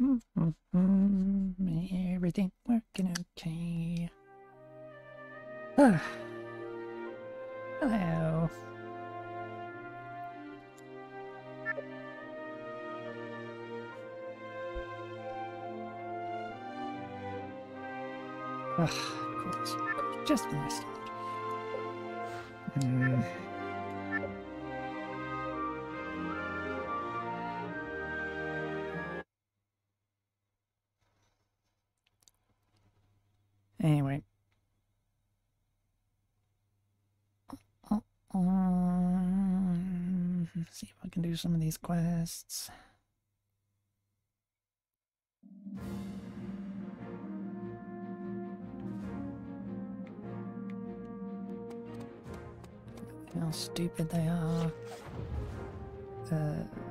Mm-hmm. Everything working okay. Ah. Hello. Ugh, of course. Just when I start. Can do some of these quests. How stupid they are. Uh,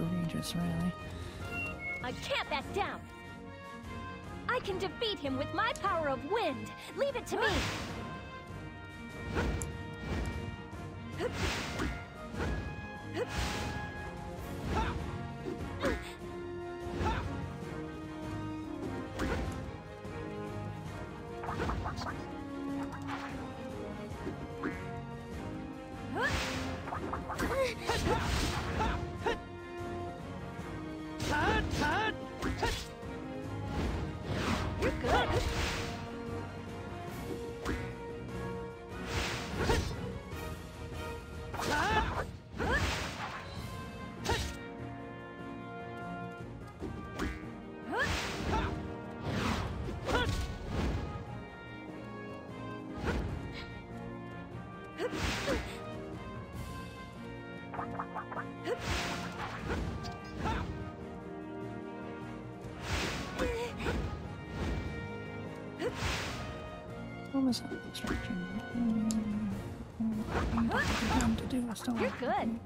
egregious, really. I can't back down. I can defeat him with my power of wind. Leave it to me. do. I still You're good.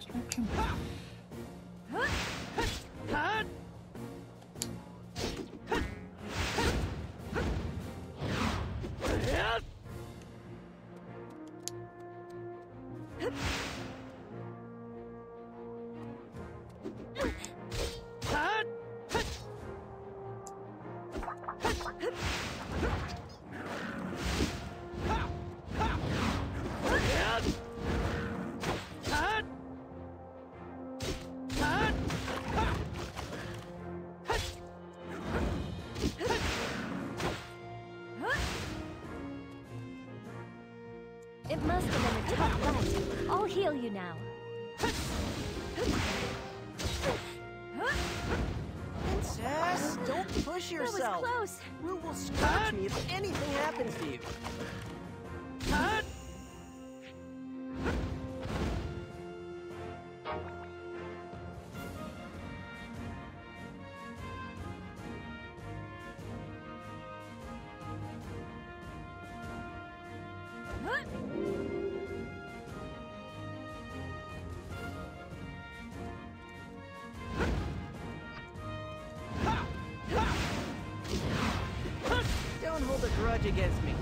Hold grudge against me.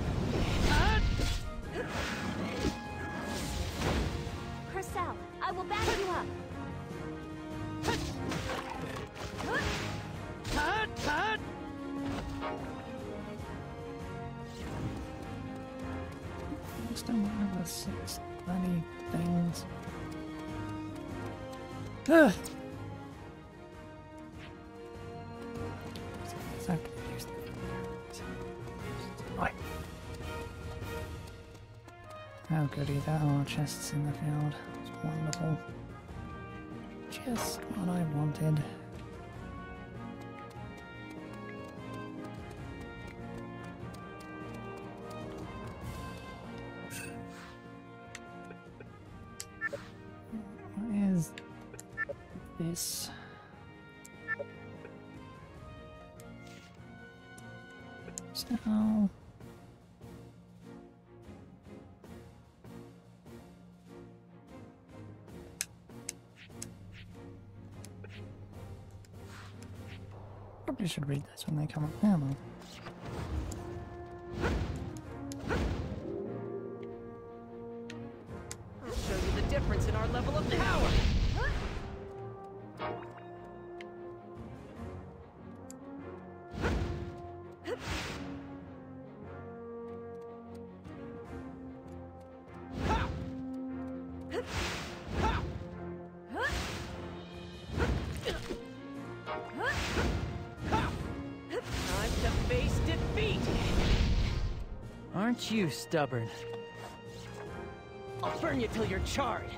Purcell, I will back you up. Still one of the six bloody things. Ugh. Confused. Right. Oh chests in the field. It's wonderful. Just what I wanted. What is this? So... Should read this when they come up now. I'll show you the difference in our level of power. You stubborn? I'll burn you till you're charred!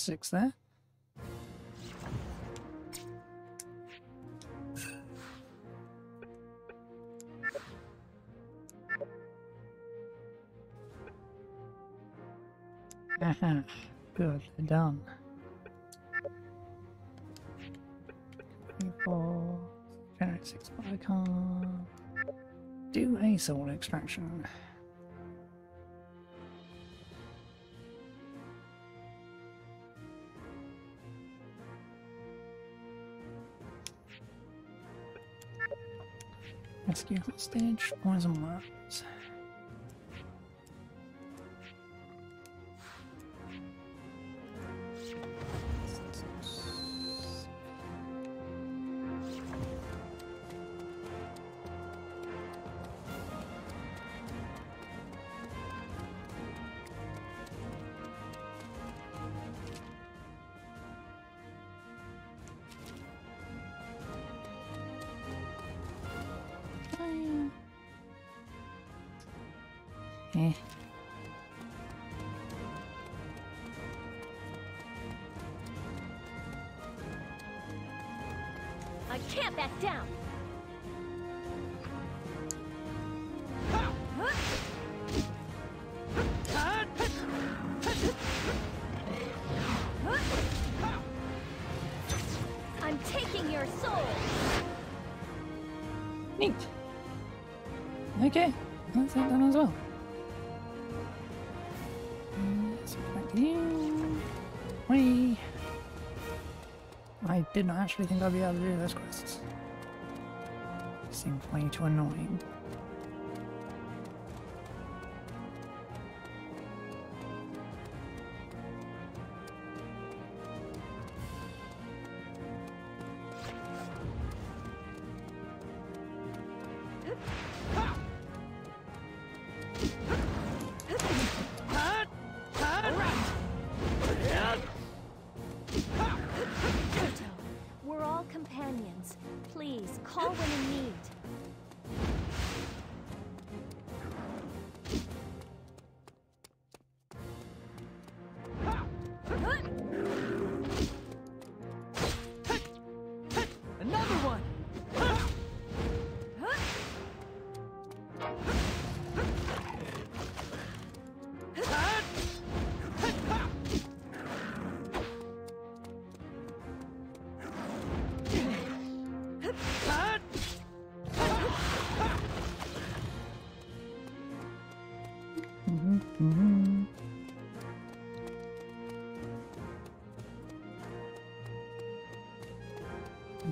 Six there. Aha, good, they're done. Four, generate. Do a soul extraction. Rescue hostage, poison worms. I actually think I'll be able to do those quests. Seemed way too annoying.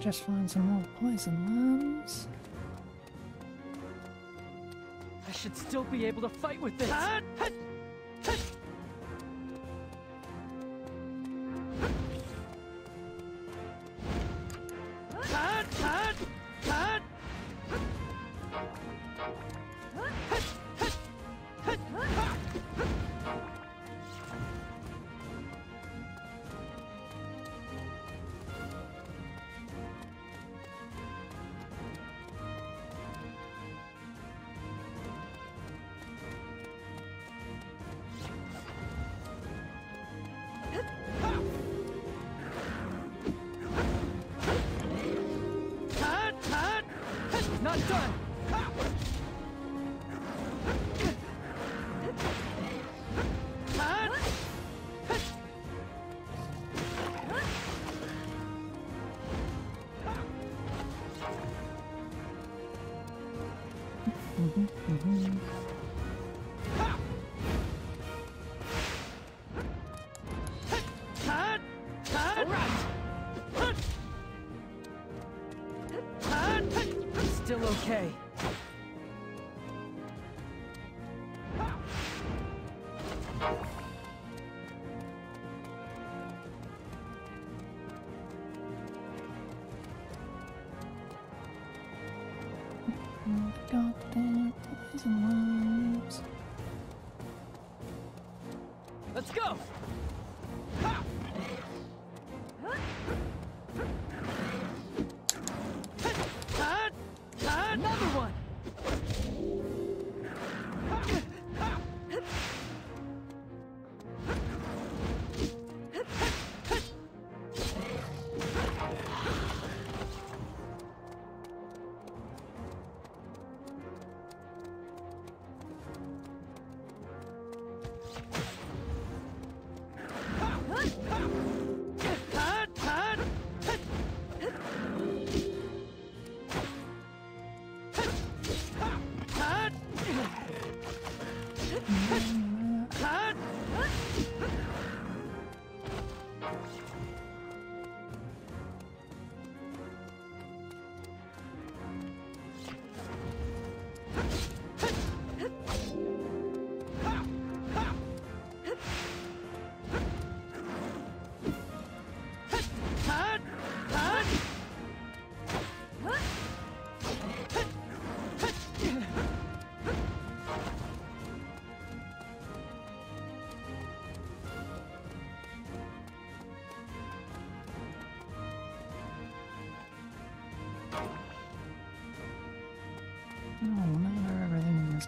Just find some more poison worms. I should still be able to fight with this. Not done!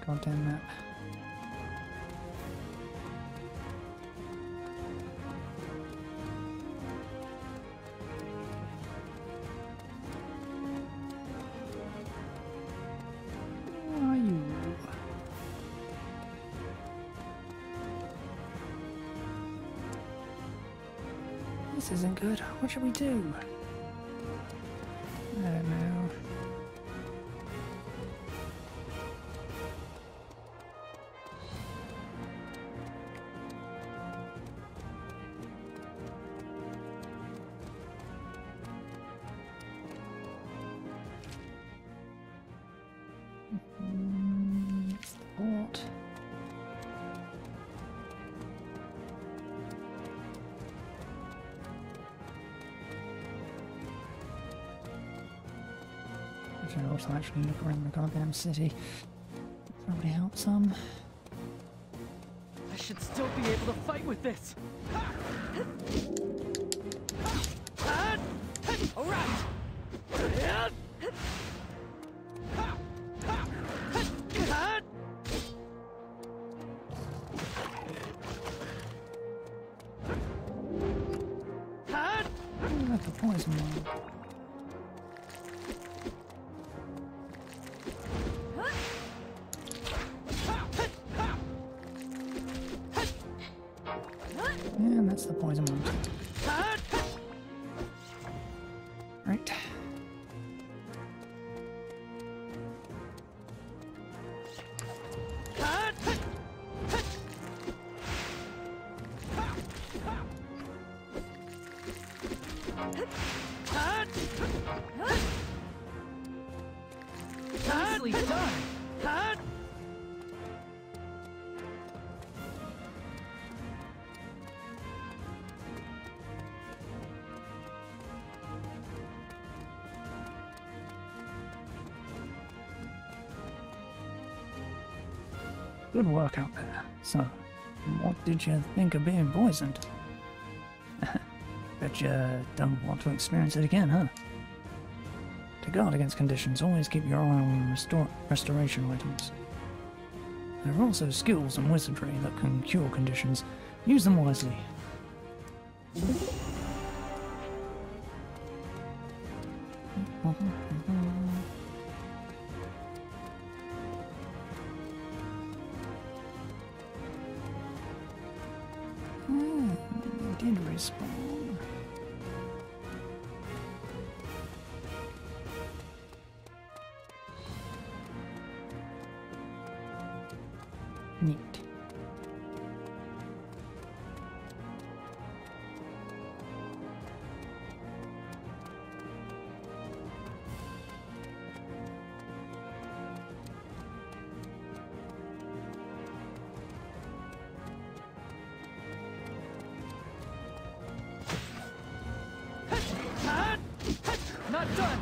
Goddamn map. This isn't good. What should we do? actually look around the goddamn city. Somebody probably help some. I should still be able to fight with this. All right. That's a poison one. The poison one. Good work out there. So, what did you think of being poisoned? Bet you don't want to experience it again, huh? To guard against conditions, always keep your eye on restore restoration items. There are also skills and wizardry that can cure conditions. Use them wisely. Not done.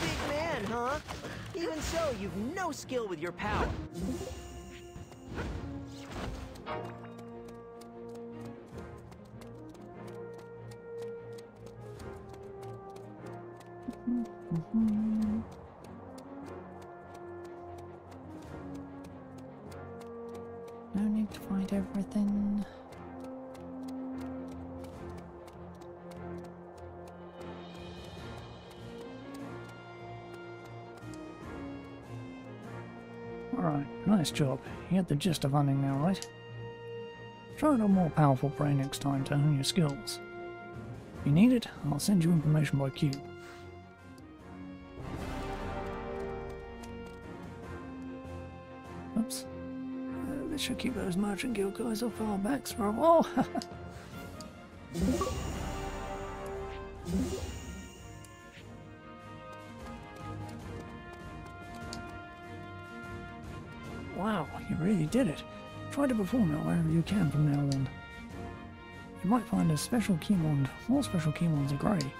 Big man, huh? Even so, you've no skill with your power. Nice job. You had the gist of hunting now, right? Try a more powerful prey next time to hone your skills. If you need it, I'll send you information by cube. Oops. Uh, this should keep those merchant guild guys off our backs for a while. did it. Try to perform it wherever you can from now on. You might find a special kamond. All special kamonds are grey.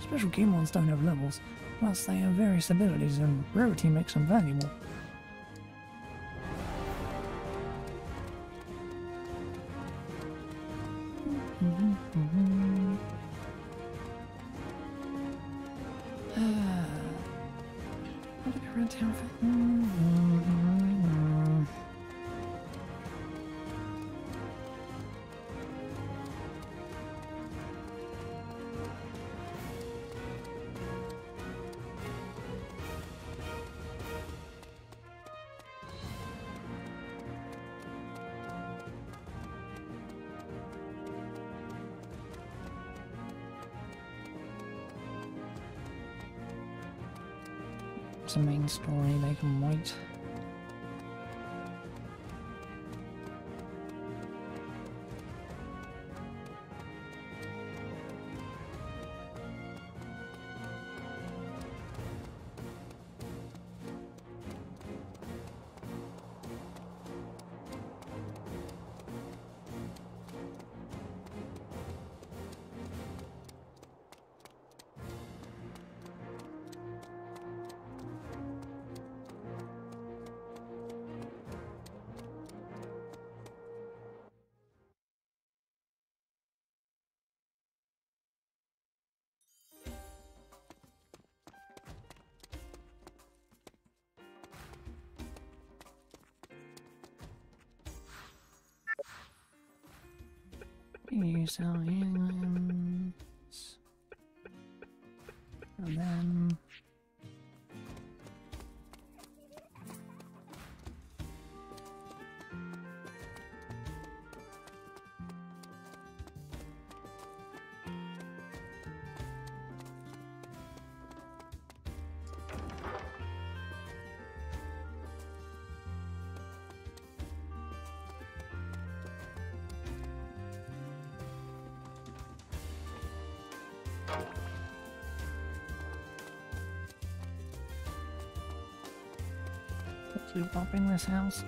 Special kamonds don't have levels, plus they have various abilities and rarity makes them valuable. You sell Keep bumping this house.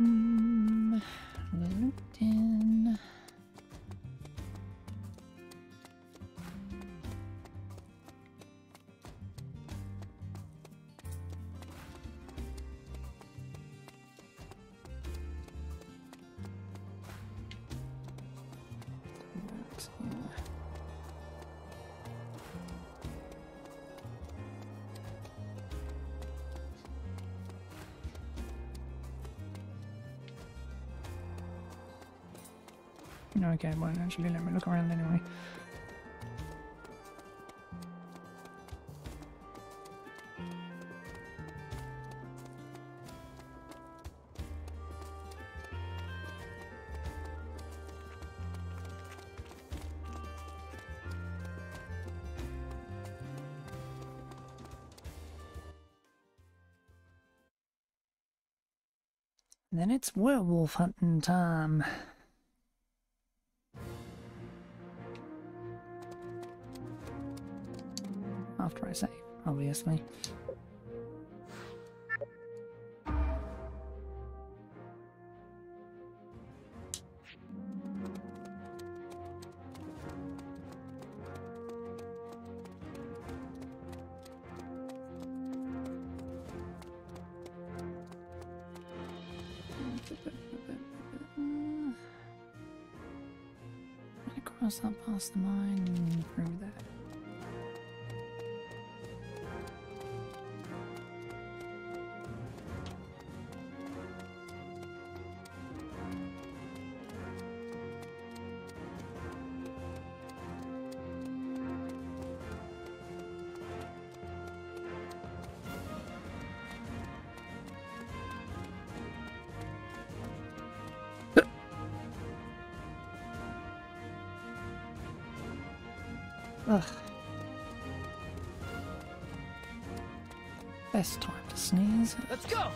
Mm-hmm. Okay, well, actually, let me look around anyway. Then it's werewolf hunting time. Obviously. Across that past the mine Best time to sneeze. Let's go!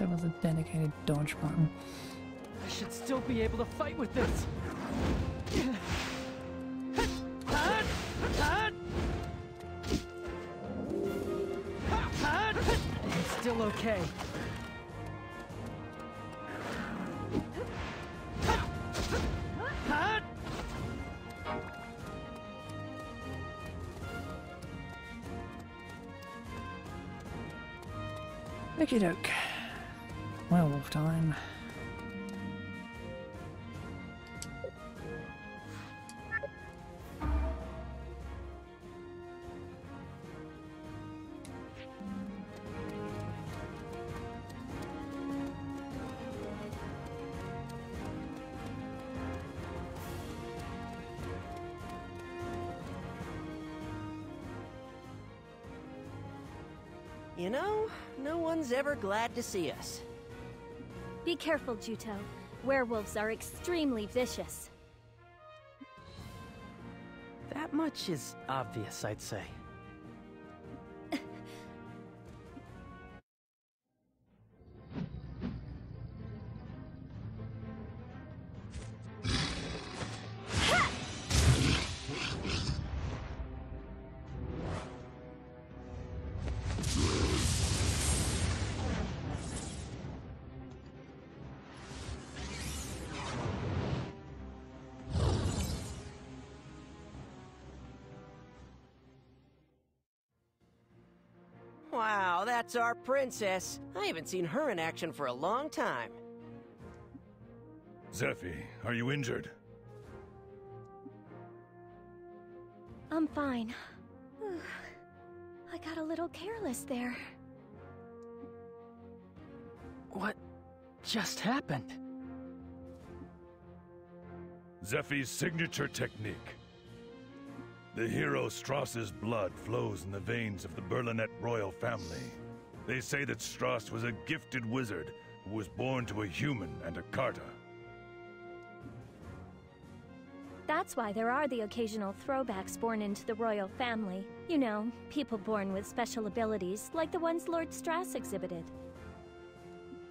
Wish there was a dedicated dodge button. I should still be able to fight with this. I'm still okay. Okie doke. Time. You know, no one's ever glad to see us. Be careful, Juto. Werewolves are extremely vicious. That much is obvious, I'd say. That's our princess. I haven't seen her in action for a long time. Zephie, are you injured? I'm fine. I got a little careless there. What just happened? Zephie's signature technique. The hero Strauss's blood flows in the veins of the Berlinet royal family. They say that Strauss was a gifted wizard who was born to a human and a Carta. That's why there are the occasional throwbacks born into the royal family. You know, people born with special abilities, like the ones Lord Strauss exhibited.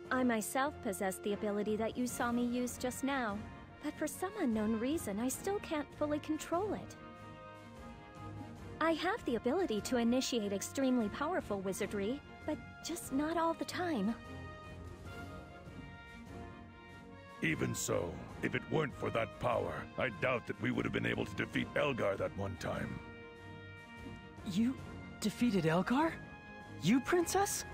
I myself possess the ability that you saw me use just now, but for some unknown reason, I still can't fully control it. I have the ability to initiate extremely powerful wizardry, just not all the time. Even so, if it weren't for that power, I doubt that we would have been able to defeat Elgar that one time. You defeated Elgar? You, Princess?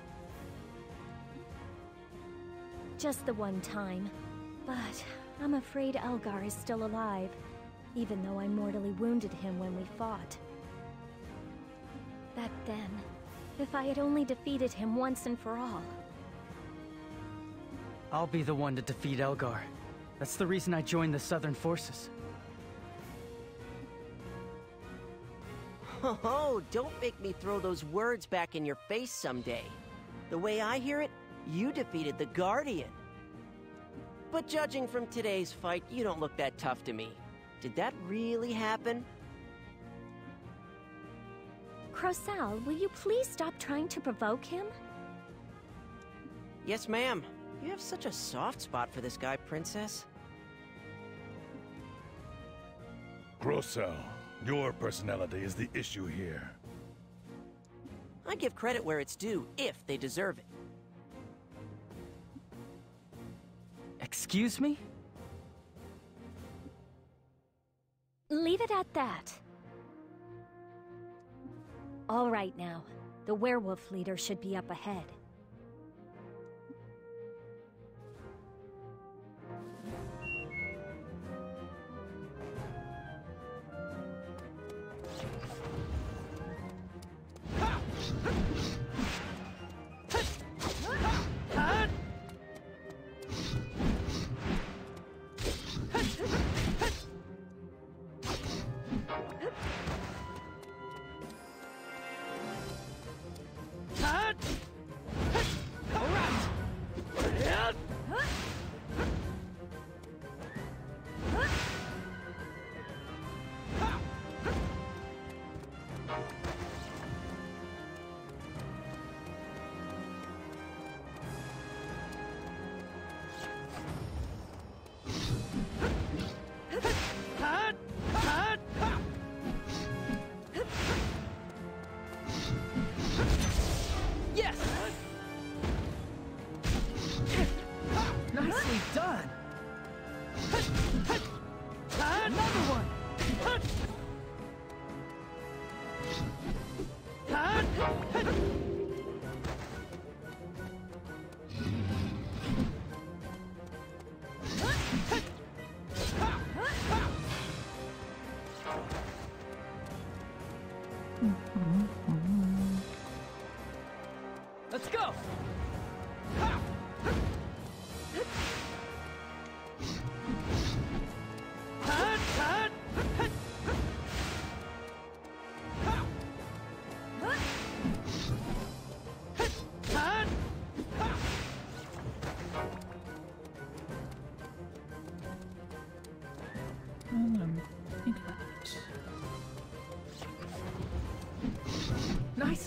Just the one time. But I'm afraid Elgar is still alive, even though I mortally wounded him when we fought. Back then, if I had only defeated him once and for all. I'll be the one to defeat Elgar. That's the reason I joined the Southern Forces. Oh, don't make me throw those words back in your face someday. The way I hear it, you defeated the Guardian. But judging from today's fight, you don't look that tough to me. Did that really happen? Crocell, will you please stop trying to provoke him? Yes, ma'am. You have such a soft spot for this guy, Princess. Crocell, your personality is the issue here. I give credit where it's due, if they deserve it. Excuse me? Leave it at that. All right now. The werewolf leader should be up ahead.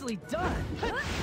Nicely done!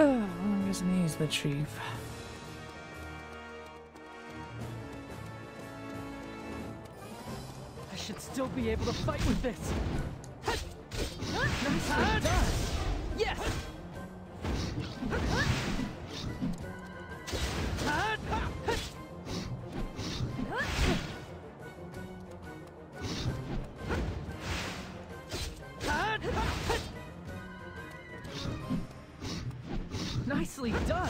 Oh, I'm he's the chief. I should still be able to fight with this. Nicely done. Nicely done.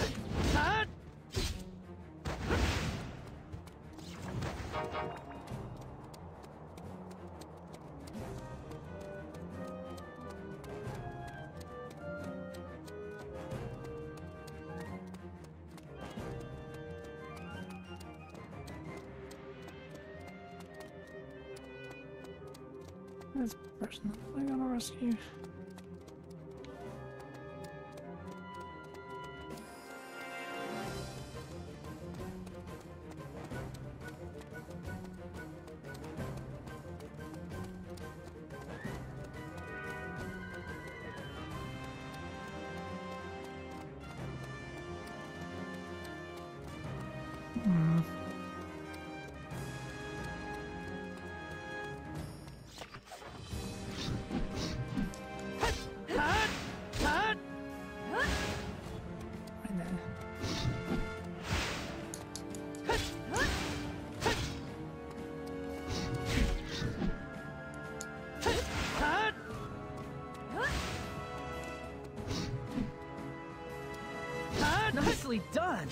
This person I'm gonna rescue. There. Nicely done.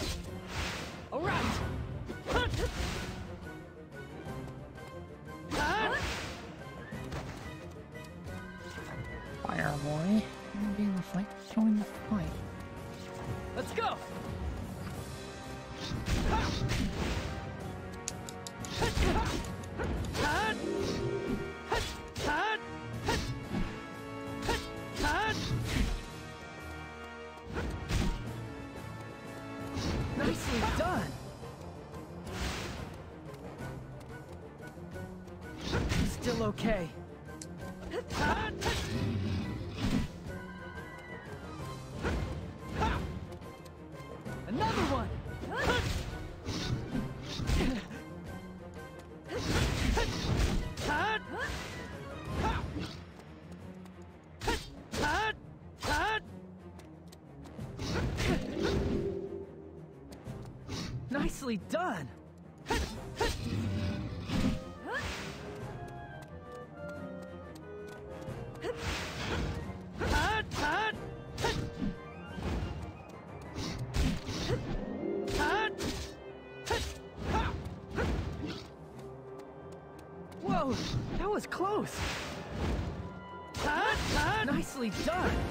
Nicely done! Whoa, that was close! Nicely done!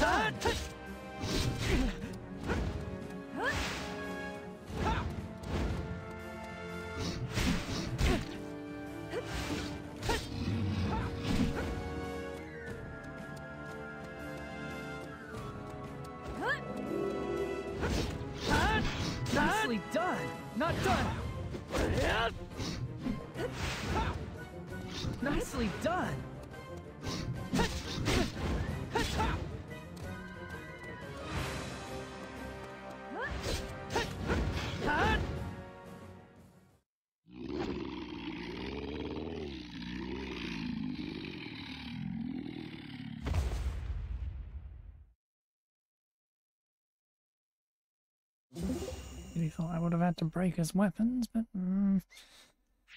Nicely thought I would have had to break his weapons, but mm,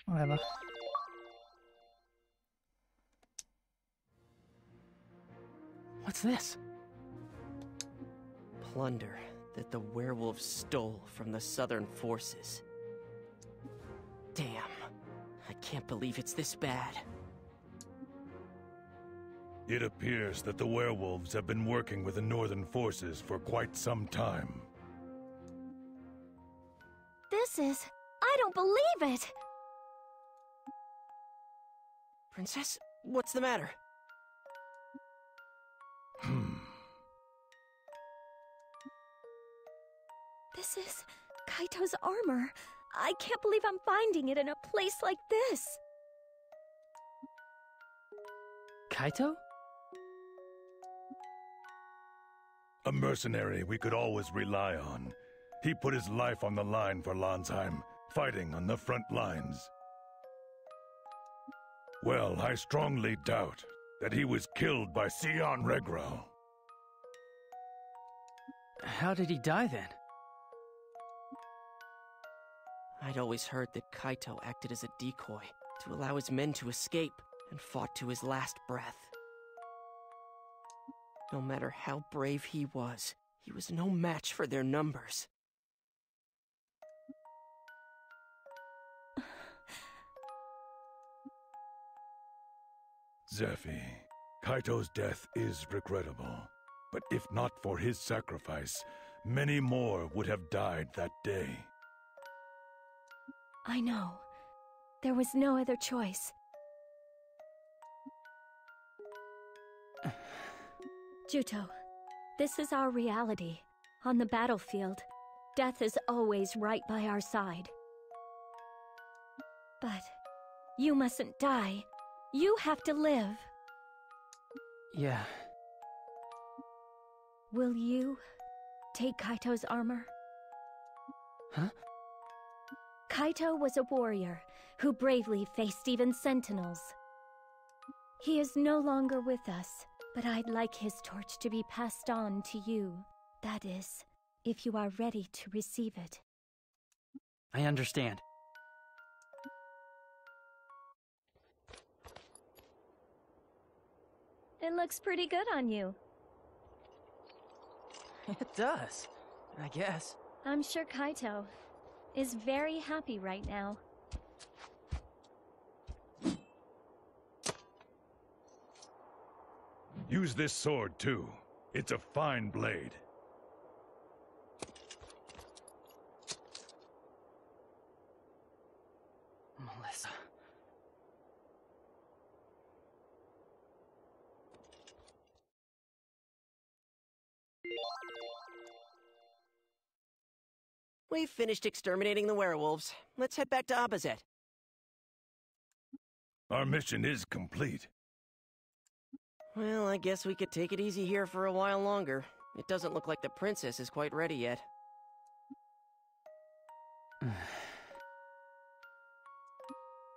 whatever. What's this? Plunder that the werewolves stole from the southern forces. Damn. I can't believe it's this bad. It appears that the werewolves have been working with the northern forces for quite some time. This is. I don't believe it! Princess, what's the matter? Hmm. This is. Kaito's armor. I can't believe I'm finding it in a place like this. Kaito? A mercenary we could always rely on. He put his life on the line for Landsheim, fighting on the front lines. Well, I strongly doubt that he was killed by Sion Regro. How did he die then? I'd always heard that Kaito acted as a decoy to allow his men to escape and fought to his last breath. No matter how brave he was, he was no match for their numbers. Zephie, Kaito's death is regrettable. But if not for his sacrifice, many more would have died that day. I know. There was no other choice. Juto, this is our reality. On the battlefield, death is always right by our side. But you mustn't die. You have to live. Yeah. Will you take Kaito's armor? Huh? Kaito was a warrior who bravely faced even sentinels. He is no longer with us, but I'd like his torch to be passed on to you. That is, if you are ready to receive it. I understand. It looks pretty good on you. It does. I guess. I'm sure Kaito is very happy right now. Use this sword too. It's a fine blade. We've finished exterminating the werewolves. Let's head back to Abazet. Our mission is complete. Well, I guess we could take it easy here for a while longer. It doesn't look like the princess is quite ready yet.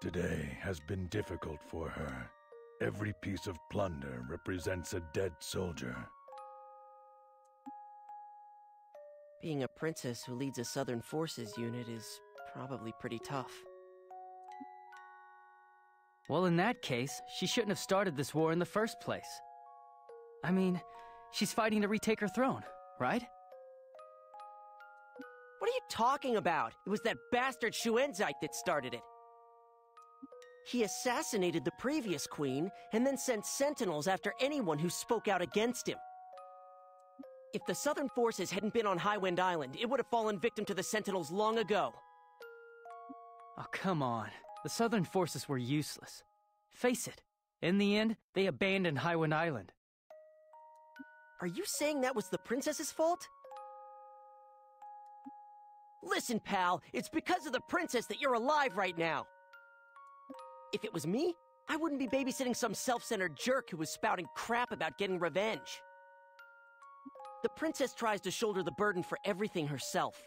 Today has been difficult for her. Every piece of plunder represents a dead soldier. Being a princess who leads a Southern Forces unit is probably pretty tough. Well, in that case, she shouldn't have started this war in the first place. I mean, she's fighting to retake her throne, right? What are you talking about? It was that bastard Shuenzite that started it. He assassinated the previous queen and then sent sentinels after anyone who spoke out against him. If the Southern forces hadn't been on Highwind Island, it would have fallen victim to the sentinels long ago. Oh, come on. The Southern forces were useless. Face it, in the end, they abandoned Highwind Island. Are you saying that was the princess's fault? Listen, pal, it's because of the princess that you're alive right now. If it was me, I wouldn't be babysitting some self-centered jerk who was spouting crap about getting revenge. The princess tries to shoulder the burden for everything herself.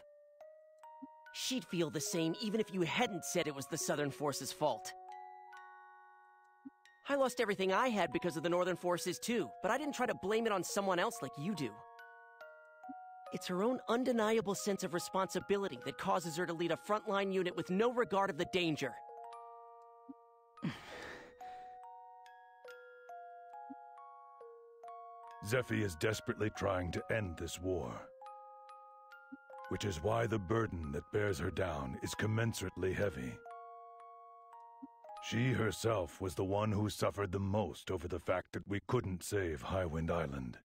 She'd feel the same even if you hadn't said it was the Southern Forces' fault. I lost everything I had because of the Northern Forces too, but I didn't try to blame it on someone else like you do. It's her own undeniable sense of responsibility that causes her to lead a frontline unit with no regard of the danger. Zephie is desperately trying to end this war. Which is why the burden that bears her down is commensurately heavy. She herself was the one who suffered the most over the fact that we couldn't save Highwind Island.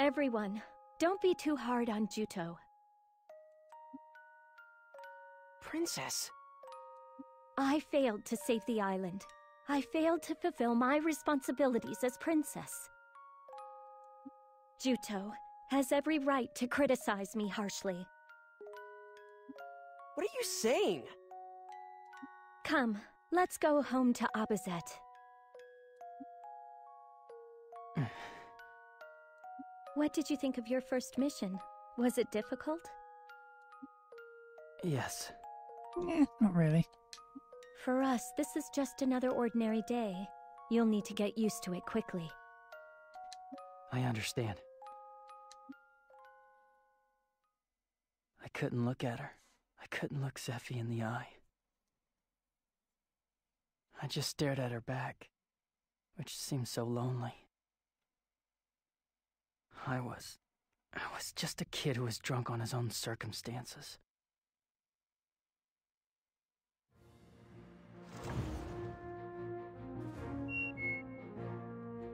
Everyone, don't be too hard on Juto. Princess? I failed to save the island. I failed to fulfill my responsibilities as princess. Juto has every right to criticize me harshly. What are you saying? Come, let's go home to Abazet. what did you think of your first mission? Was it difficult? Yes. Eh, not really. For us, this is just another ordinary day. You'll need to get used to it quickly. I understand. I couldn't look at her. I couldn't look Zephie in the eye. I just stared at her back, which seemed so lonely. I was. I was just a kid who was drunk on his own circumstances.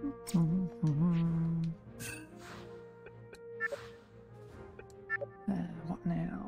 Uh, what now?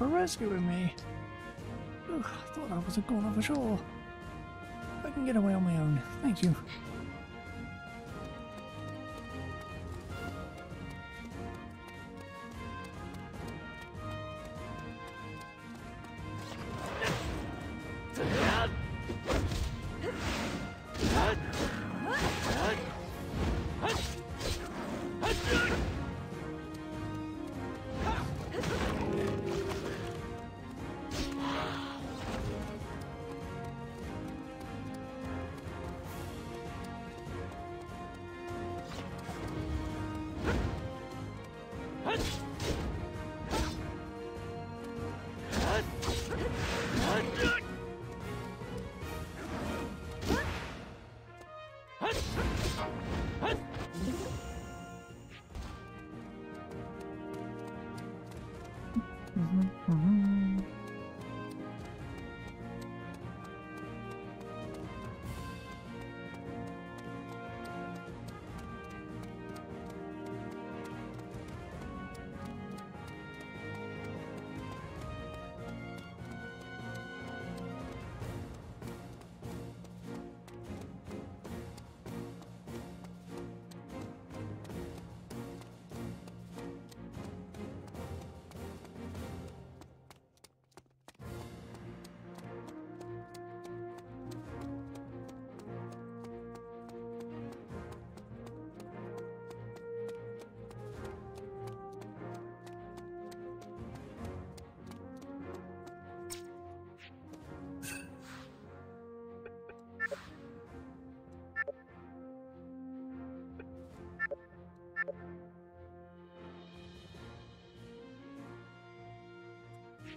For rescuing me. Ugh, I thought I was a gone off shore. I can get away on my own. Thank you.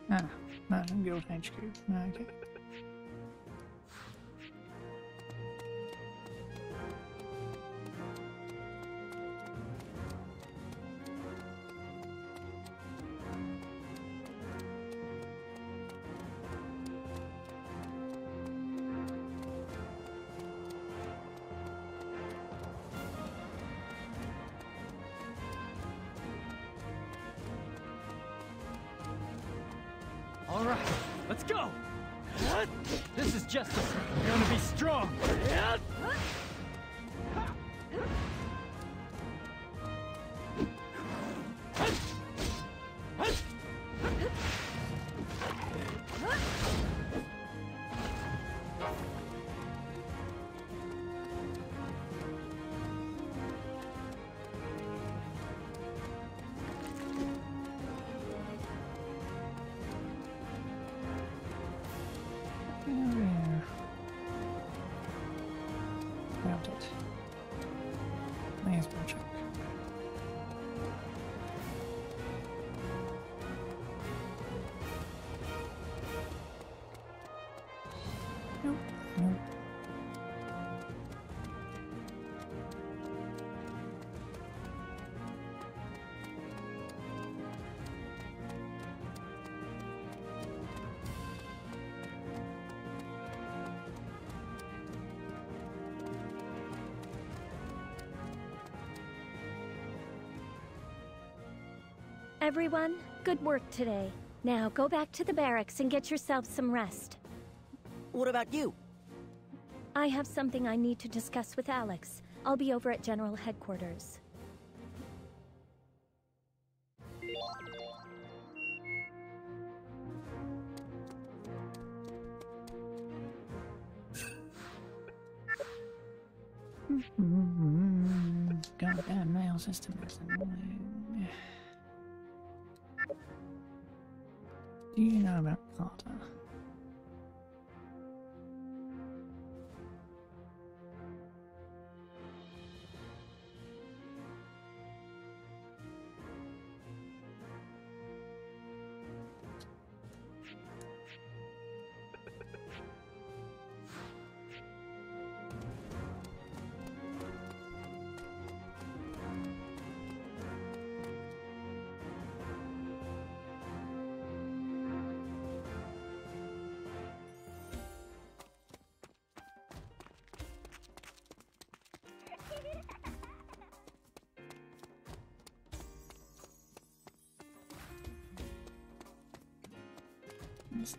Ah, Merchant Guild HQ. Okay. Everyone, good work today. Now go back to the barracks and get yourself some rest. What about you? I have something I need to discuss with Alex. I'll be over at General Headquarters.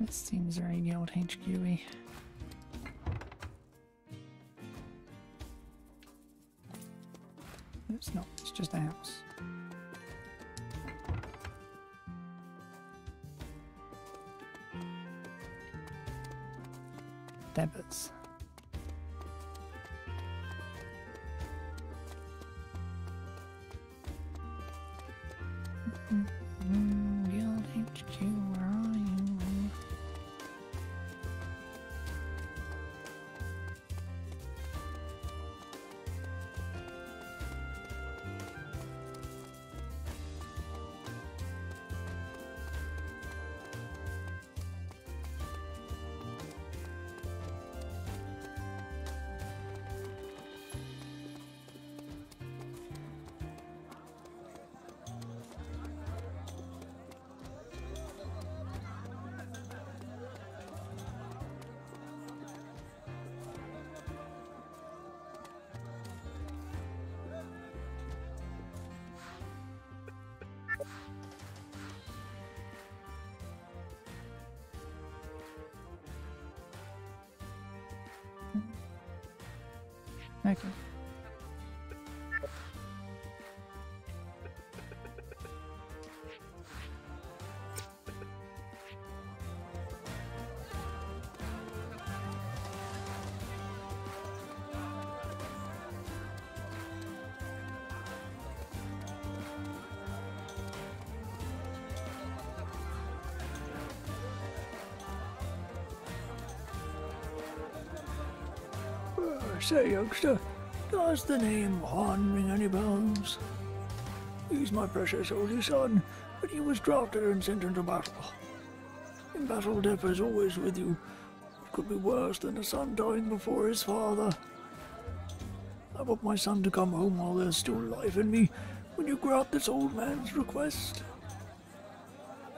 This, seems very Guild HQ-y. It's not, it's just a house. Debbers. Okay. Say, youngster, does the name Han ring any bells? He's my precious only son, but he was drafted and sent into battle. In battle, death is always with you. What could be worse than a son dying before his father? I want my son to come home while there's still life in me. Will you grant this old man's request?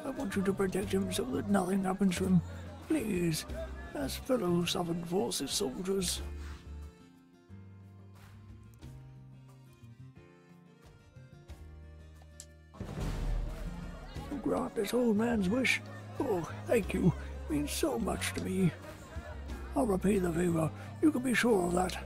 I want you to protect him so that nothing happens to him. Please, as fellow Southern Forces soldiers. This old man's wish. Oh, thank you. means so much to me. I'll repay the favor. You can be sure of that.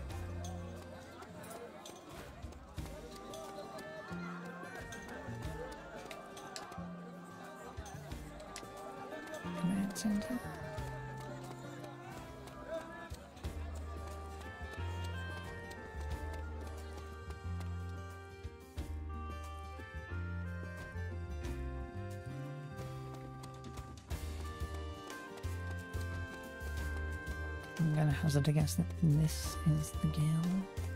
I'm gonna a guess that this is the guild.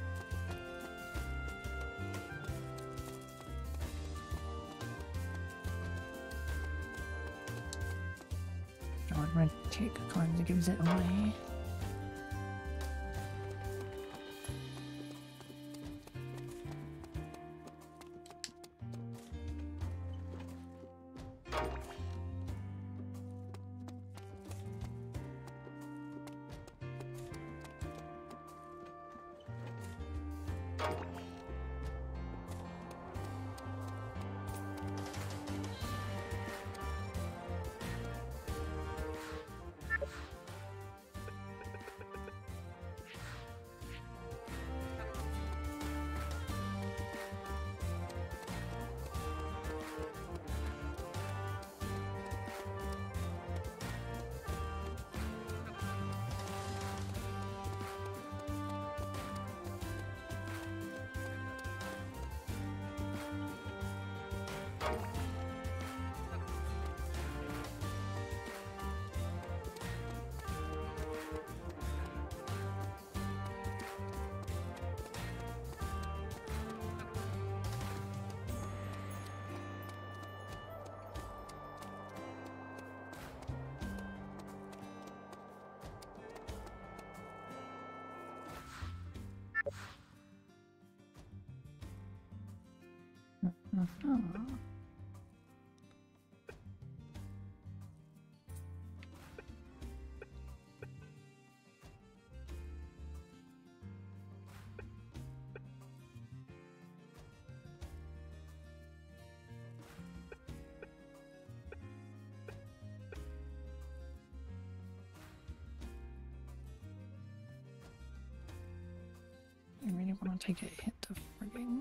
Take a hit of frigging.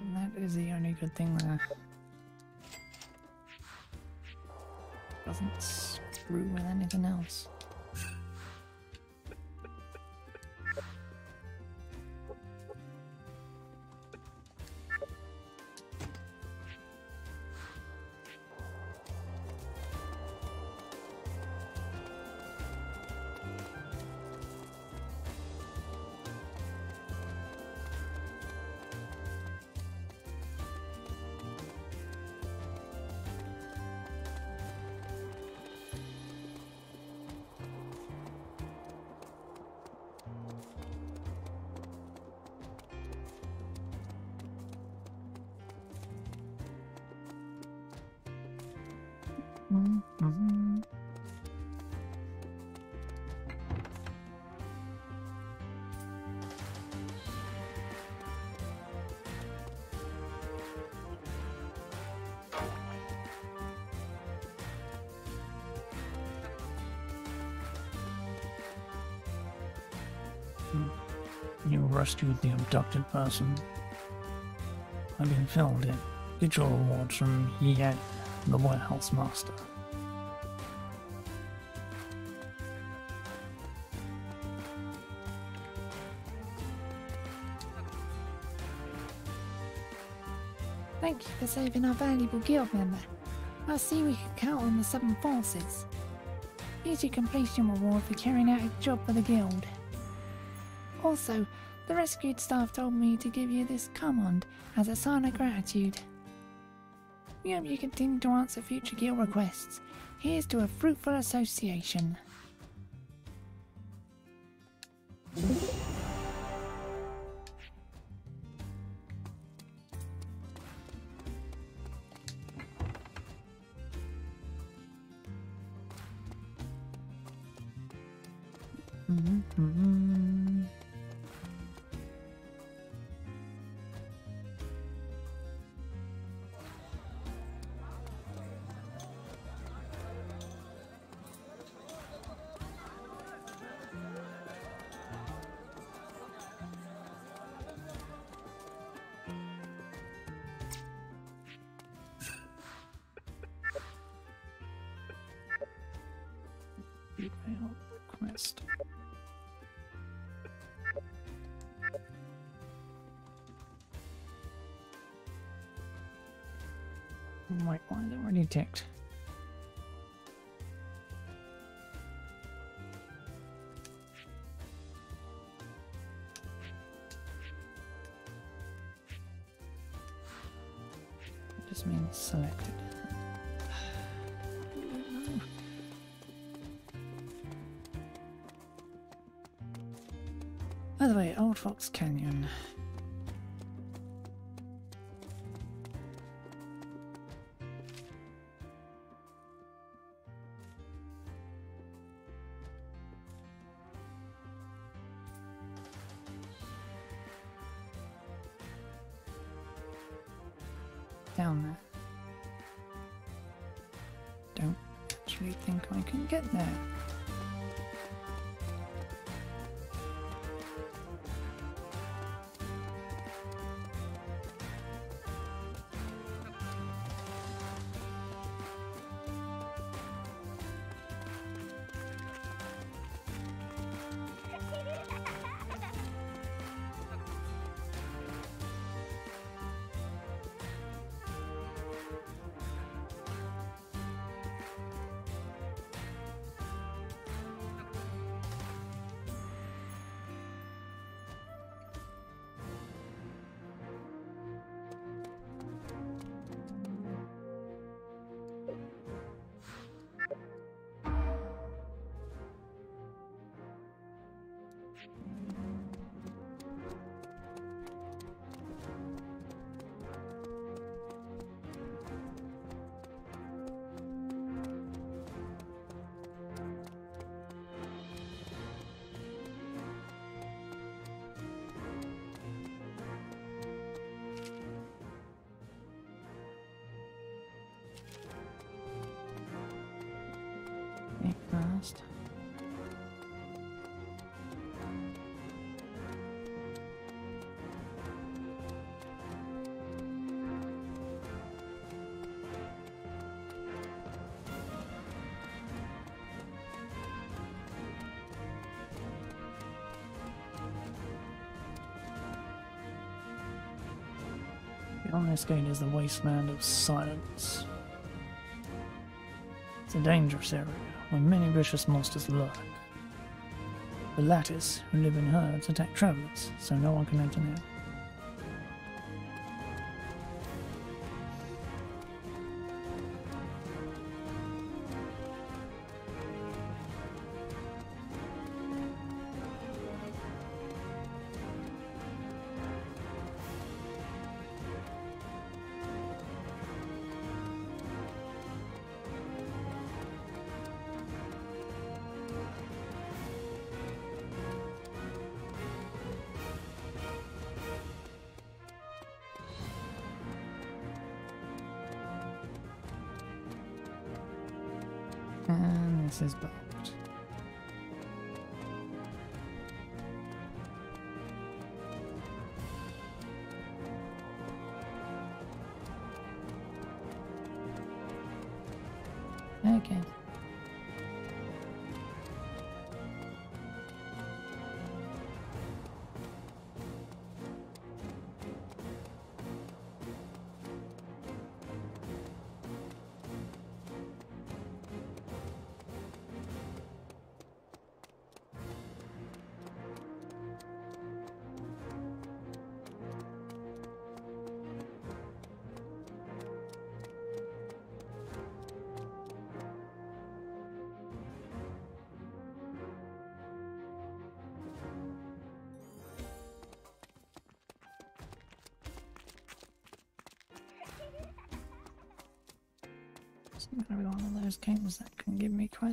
And that is the only good thing there. Doesn't screw with anything else. Rescued the abducted person. I've been filled in. Get your rewards from Yan, the warehouse master. Thank you for saving our valuable guild member. I see we can count on the Southern Forces. Here's your completion reward for carrying out a job for the guild. Also, the rescued staff told me to give you this kamond as a sign of gratitude. We hope you continue to answer future guild requests. Here's to a fruitful association. Fox Canyon. Down there. Don't actually think I can get there. Beyond this gate is the wasteland of silence. It's a dangerous area where many vicious monsters lurk. The lattice, who live in herds, attack travelers, so no one can enter near.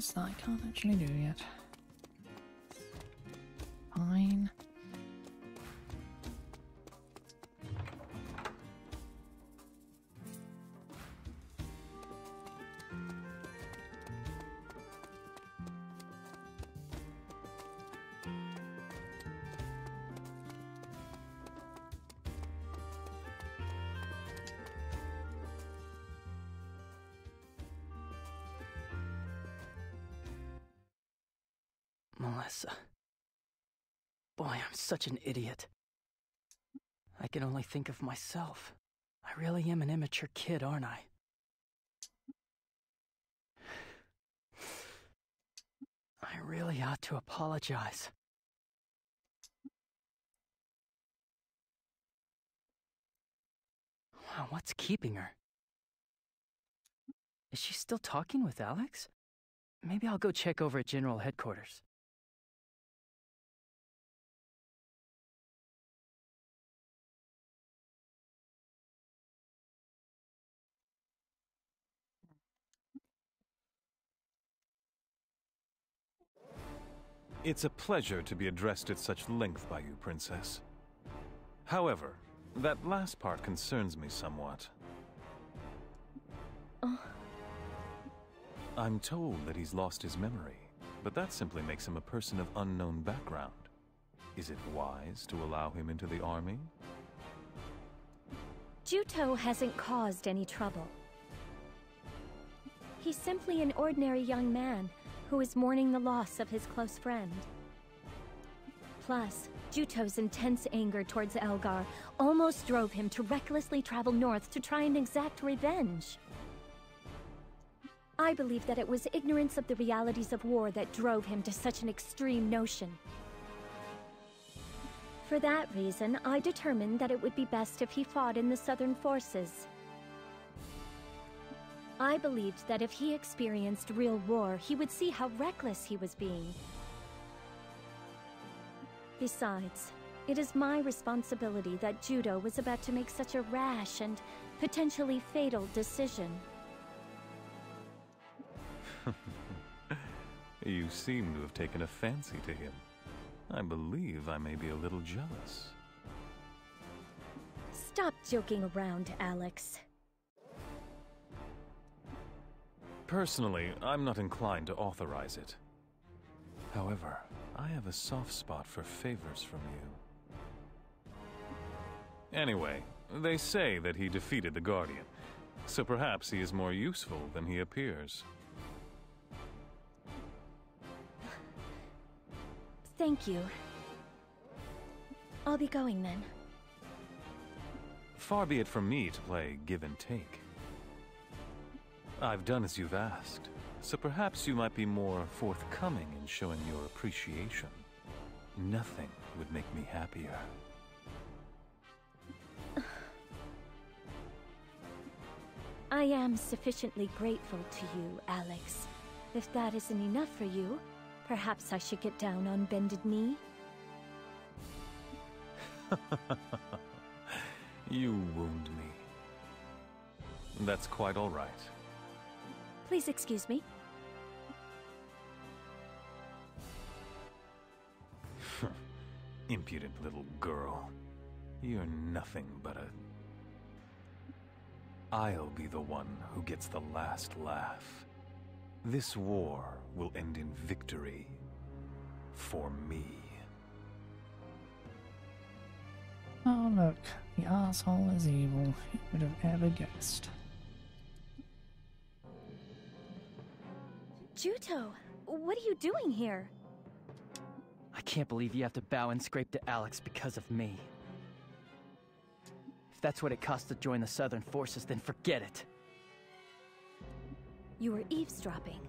That I can't actually do yet. Such an idiot. I can only think of myself. I really am an immature kid, aren't I? I really ought to apologize. Wow, what's keeping her? Is she still talking with Alex? Maybe I'll go check over at General Headquarters. It's a pleasure to be addressed at such length by you, Princess. However, that last part concerns me somewhat. Oh. I'm told that he's lost his memory, but that simply makes him a person of unknown background. Is it wise to allow him into the army? Juto hasn't caused any trouble. He's simply an ordinary young man who is mourning the loss of his close friend. Plus, Juto's intense anger towards Elgar almost drove him to recklessly travel north to try and exact revenge. I believe that it was ignorance of the realities of war that drove him to such an extreme notion. For that reason, I determined that it would be best if he fought in the Southern Forces. I believed that if he experienced real war, he would see how reckless he was being. Besides, it is my responsibility that Juto was about to make such a rash and potentially fatal decision. You seem to have taken a fancy to him. I believe I may be a little jealous. Stop joking around, Alex. Personally, I'm not inclined to authorize it. However, I have a soft spot for favors from you. Anyway, they say that he defeated the Guardian, so perhaps he is more useful than he appears. Thank you. I'll be going then. Far be it from me to play give and take. I've done as you've asked, so perhaps you might be more forthcoming in showing your appreciation. Nothing would make me happier. I am sufficiently grateful to you, Alex. If that isn't enough for you, perhaps I should get down on bended knee? you wound me. That's quite all right. Please excuse me. Impudent little girl. You're nothing but a... I'll be the one who gets the last laugh. This war will end in victory. For me. Oh look, the asshole is evil. Who would have ever guessed? Juto, what are you doing here? I can't believe you have to bow and scrape to Alex because of me. If that's what it costs to join the Southern Forces, then forget it. You were eavesdropping.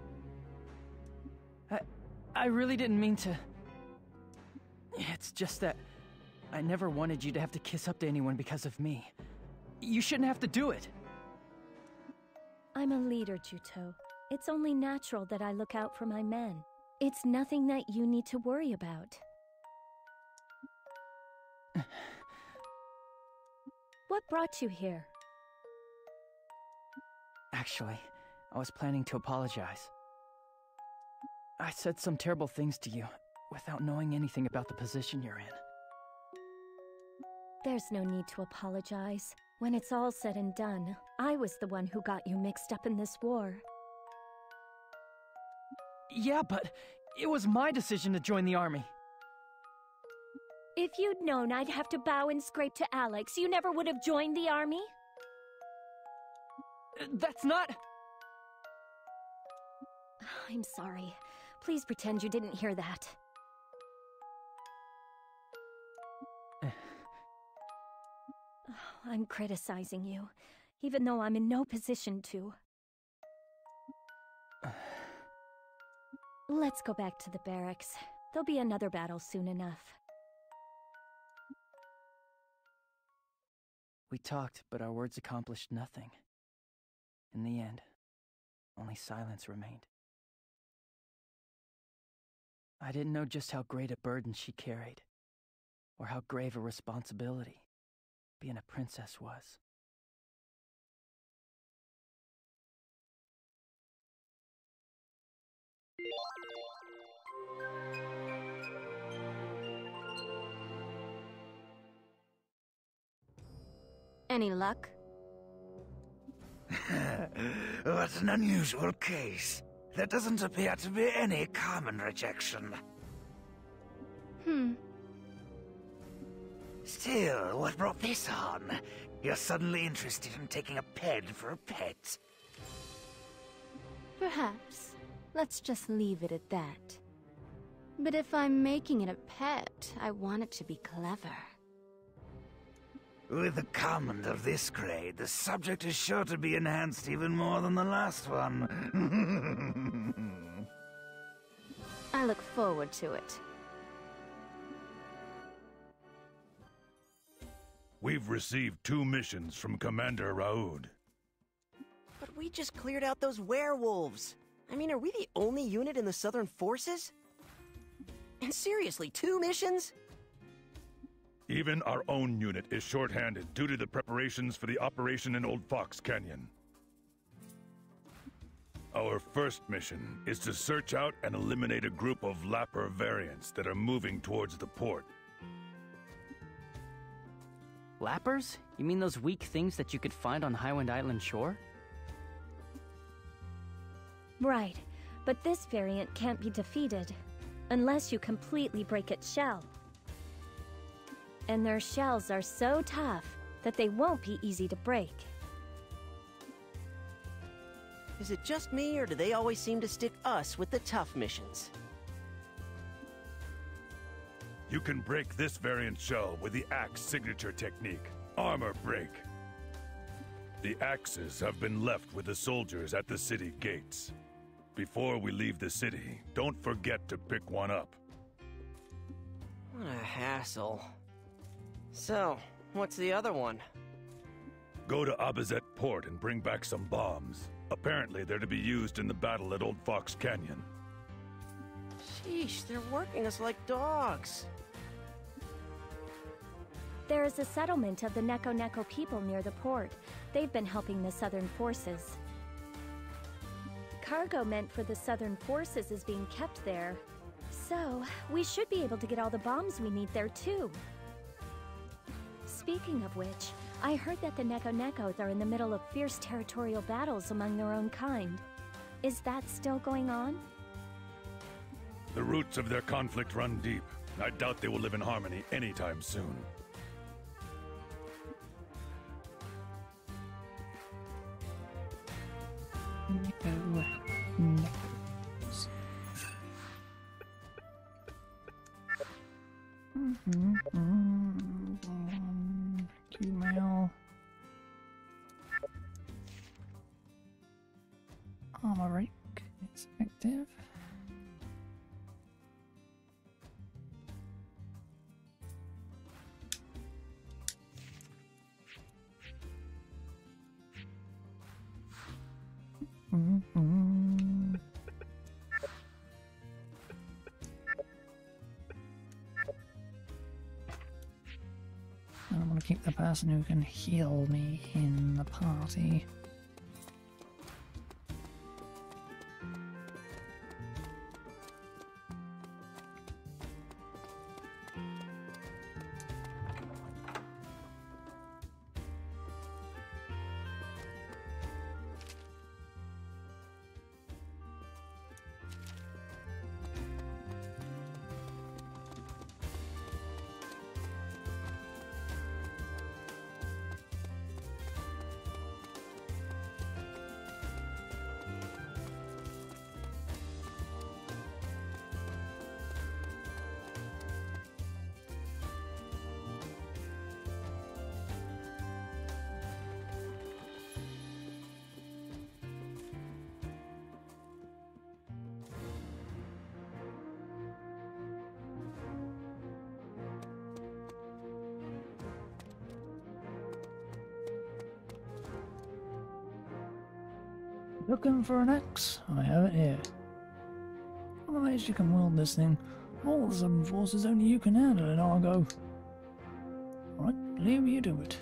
I, I really didn't mean to. It's just that I never wanted you to have to kiss up to anyone because of me. You shouldn't have to do it. I'm a leader, Juto. It's only natural that I look out for my men. It's nothing that you need to worry about. what brought you here? Actually, I was planning to apologize. I said some terrible things to you without knowing anything about the position you're in. There's no need to apologize. When it's all said and done, I was the one who got you mixed up in this war. Yeah, but it was my decision to join the army. If you'd known I'd have to bow and scrape to Alex, you never would have joined the army? Uh, that's not. I'm sorry. Please pretend you didn't hear that. I'm criticizing you, even though I'm in no position to. Let's go back to the barracks. There'll be another battle soon enough. We talked, but our words accomplished nothing. In the end, only silence remained. I didn't know just how great a burden she carried, or how grave a responsibility being a princess was. Any luck? what an unusual case. There doesn't appear to be any kamond rejection. Hmm. Still, what brought this on? You're suddenly interested in taking a ped for a pet. Perhaps. Let's just leave it at that. But if I'm making it a pet, I want it to be clever. With a kamond of this grade, the subject is sure to be enhanced even more than the last one. I look forward to it. We've received two missions from Commander Raoud. But we just cleared out those werewolves. I mean, are we the only unit in the Southern Forces? And seriously, two missions? Even our own unit is shorthanded due to the preparations for the operation in Old Fox Canyon. Our first mission is to search out and eliminate a group of Lapper variants that are moving towards the port. Lappers? You mean those weak things that you could find on Highwind Island shore? Right, but this variant can't be defeated unless you completely break its shell. And their shells are so tough that they won't be easy to break. Is it just me, or do they always seem to stick us with the tough missions? You can break this variant shell with the Axe signature technique, Armor Break. The axes have been left with the soldiers at the city gates. Before we leave the city, don't forget to pick one up. What a hassle. So, what's the other one? Go to Abazet Port and bring back some bombs. Apparently, they're to be used in the battle at Old Fox Canyon. Sheesh, they're working us like dogs. There is a settlement of the Neko Neko people near the port. They've been helping the Southern Forces. Cargo meant for the Southern Forces is being kept there. So, we should be able to get all the bombs we need there too. Speaking of which, I heard that the Neko Nekos are in the middle of fierce territorial battles among their own kind. Is that still going on? The roots of their conflict run deep. I doubt they will live in harmony anytime soon. No. no. Mm Armor Break is active. Mm-hmm. I want to keep the person who can heal me in the party. For an axe? I have it here. I'm amazed you can wield this thing. All the seven forces only you can handle it, Argo. Alright, leave you do it.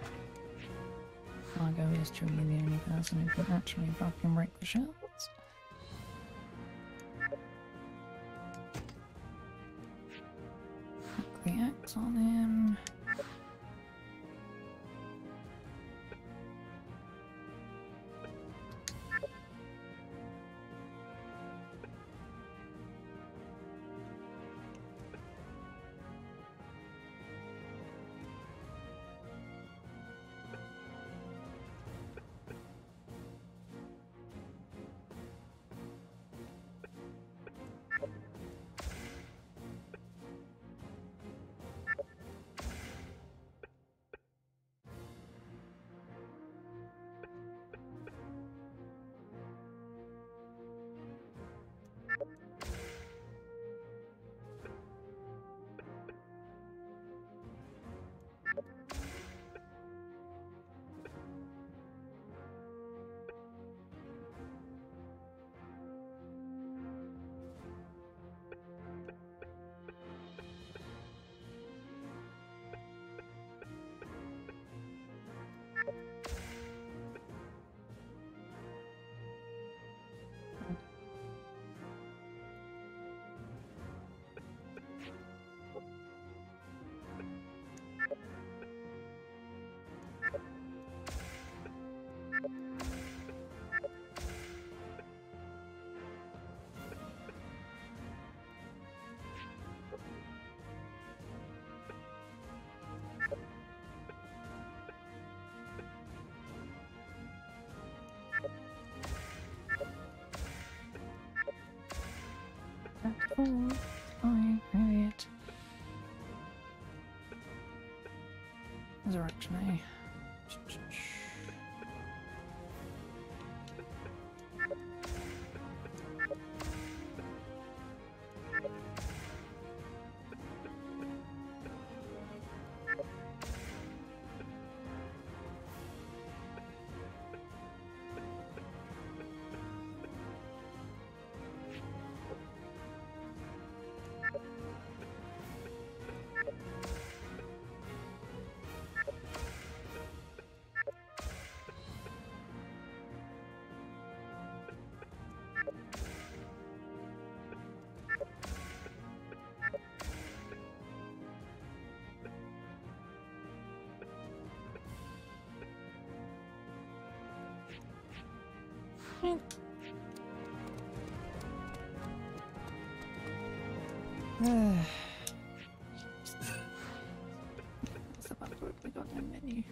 Is truly the only person who can actually fucking break the shells. Hook the axe on him. Cool. Fine, idiot. Resurrection, eh? We got menu?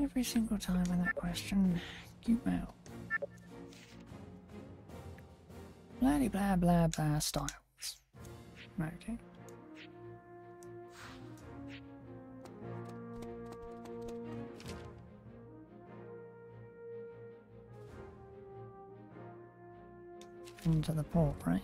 Every single time in that question, cute mail. Blah blah blah blah styles. Okay. Into the port, right?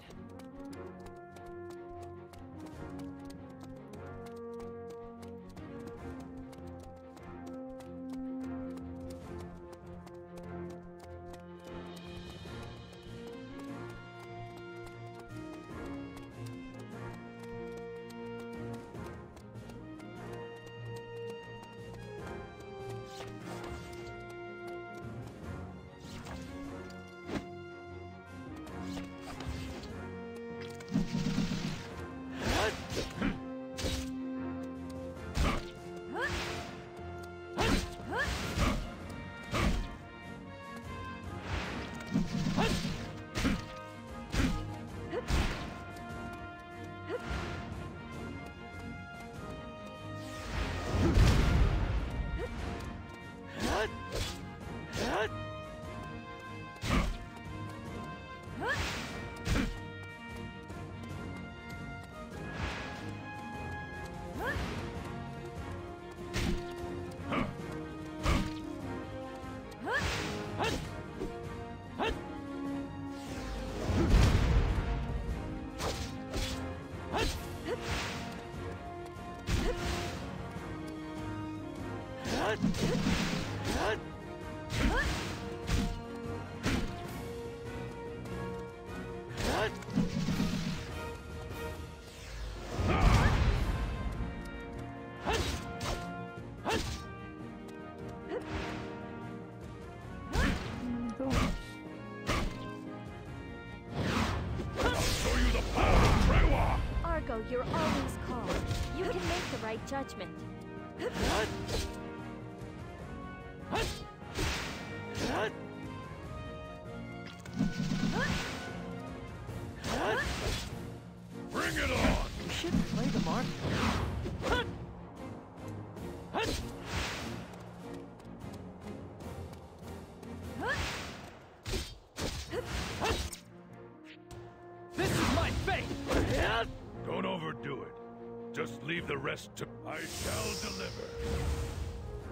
Rest to... I shall deliver.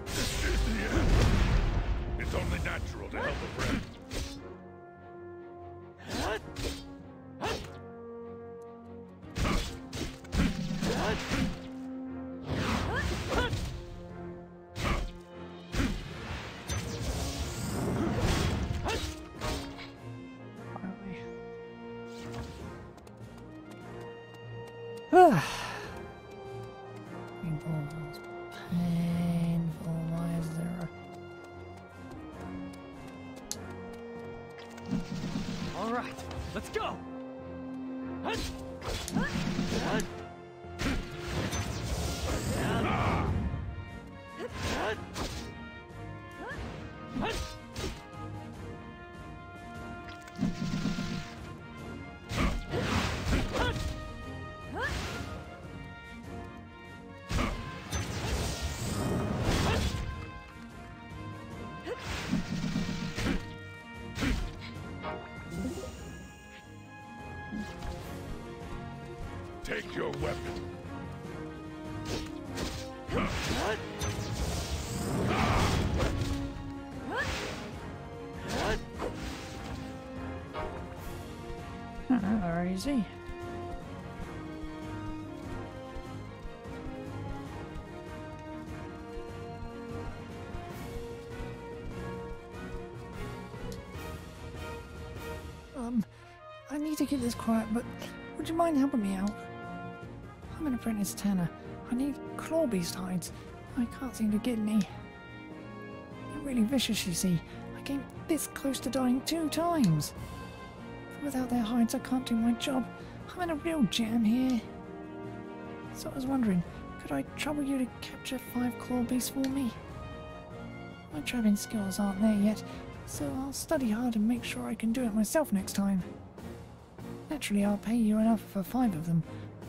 This is the end. It's only natural to help a friend. All right, let's go! Um, I need to keep this quiet, but would you mind helping me out? I'm an apprentice tanner. I need claw beast hides. I can't seem to get any. They're really vicious, you see. I came this close to dying two times. Without their hides, I can't do my job. I'm in a real jam here. So I was wondering, could I trouble you to capture five claw beasts for me? My trapping skills aren't there yet, so I'll study hard and make sure I can do it myself next time. Naturally, I'll pay you enough for five of them.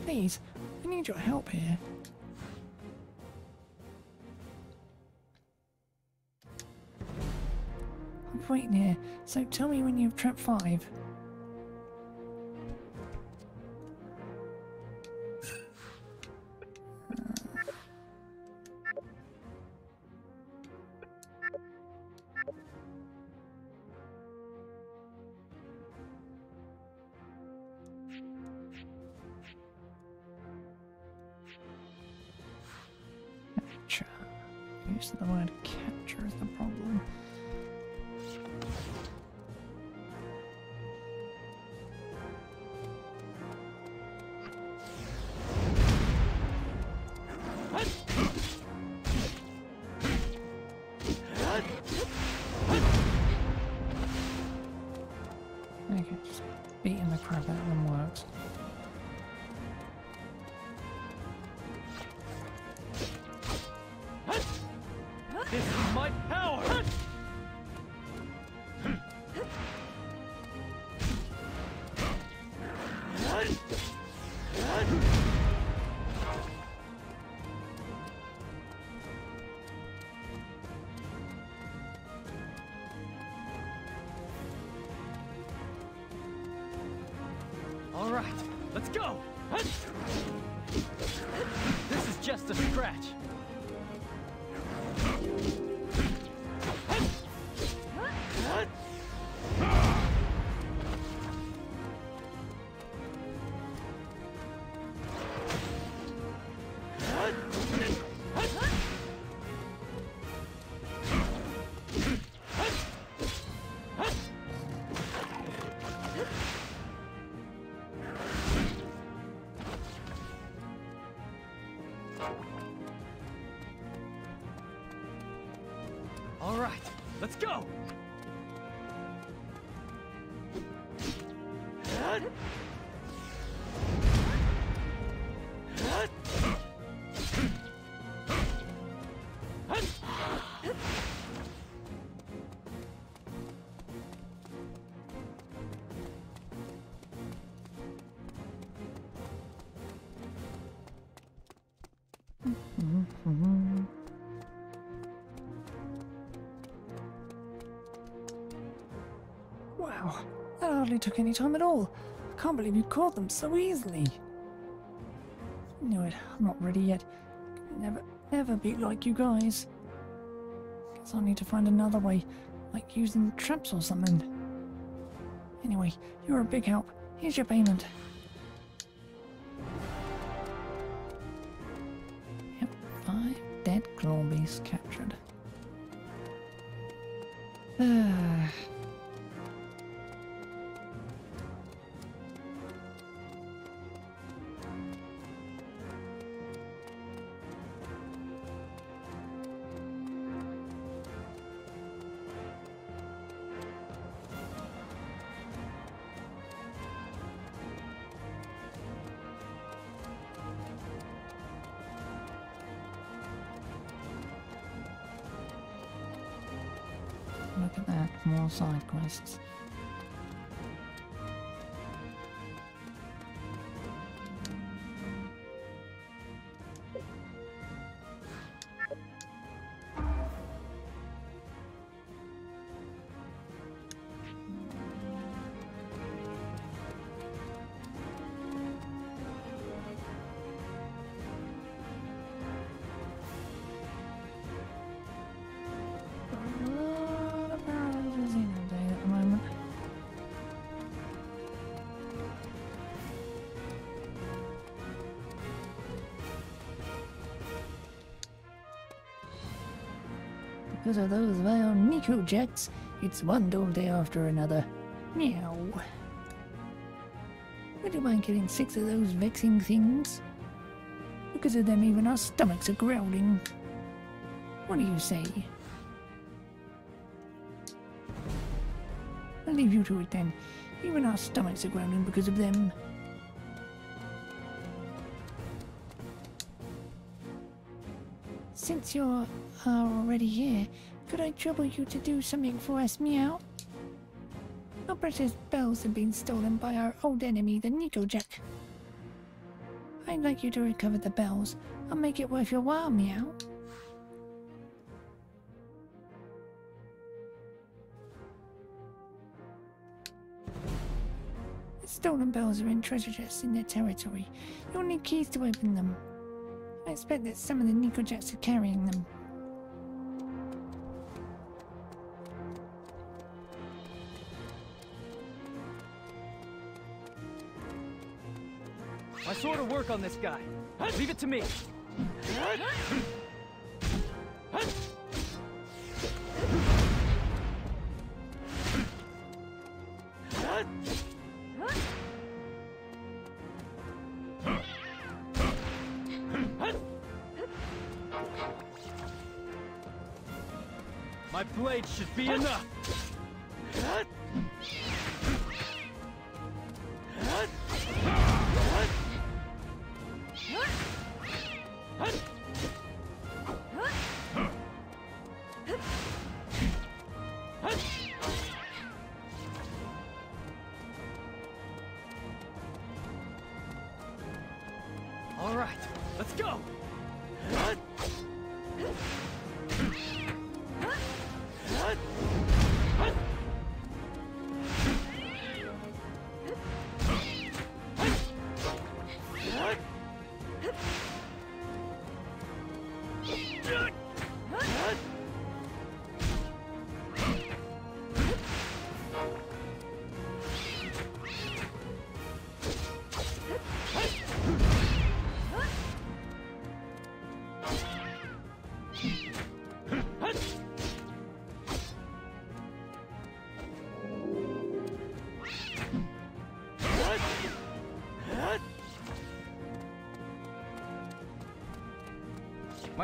Please, I need your help here. I'm waiting here, so tell me when you've trapped five. Took any time at all. I can't believe you caught them so easily. Knew it, I'm not ready yet. Never, ever be like you guys. Guess I'll need to find another way, like using traps or something. Anyway, you're a big help. Here's your payment. Because of those vile Nico Jacks, it's one dull day after another. Meow. Would you mind getting six of those vexing things? Because of them, even our stomachs are growling. What do you say? I'll leave you to it then. Even our stomachs are growling because of them. Since you're uh, already here, could I trouble you to do something for us, Meow? Our precious bells have been stolen by our old enemy, the Nico Jack. I'd like you to recover the bells. I'll make it worth your while, Meow. The stolen bells are in treasure chests in their territory. You'll need keys to open them. I expect that some of the Nico Jacks are carrying them. I sort of work on this guy. Leave it to me.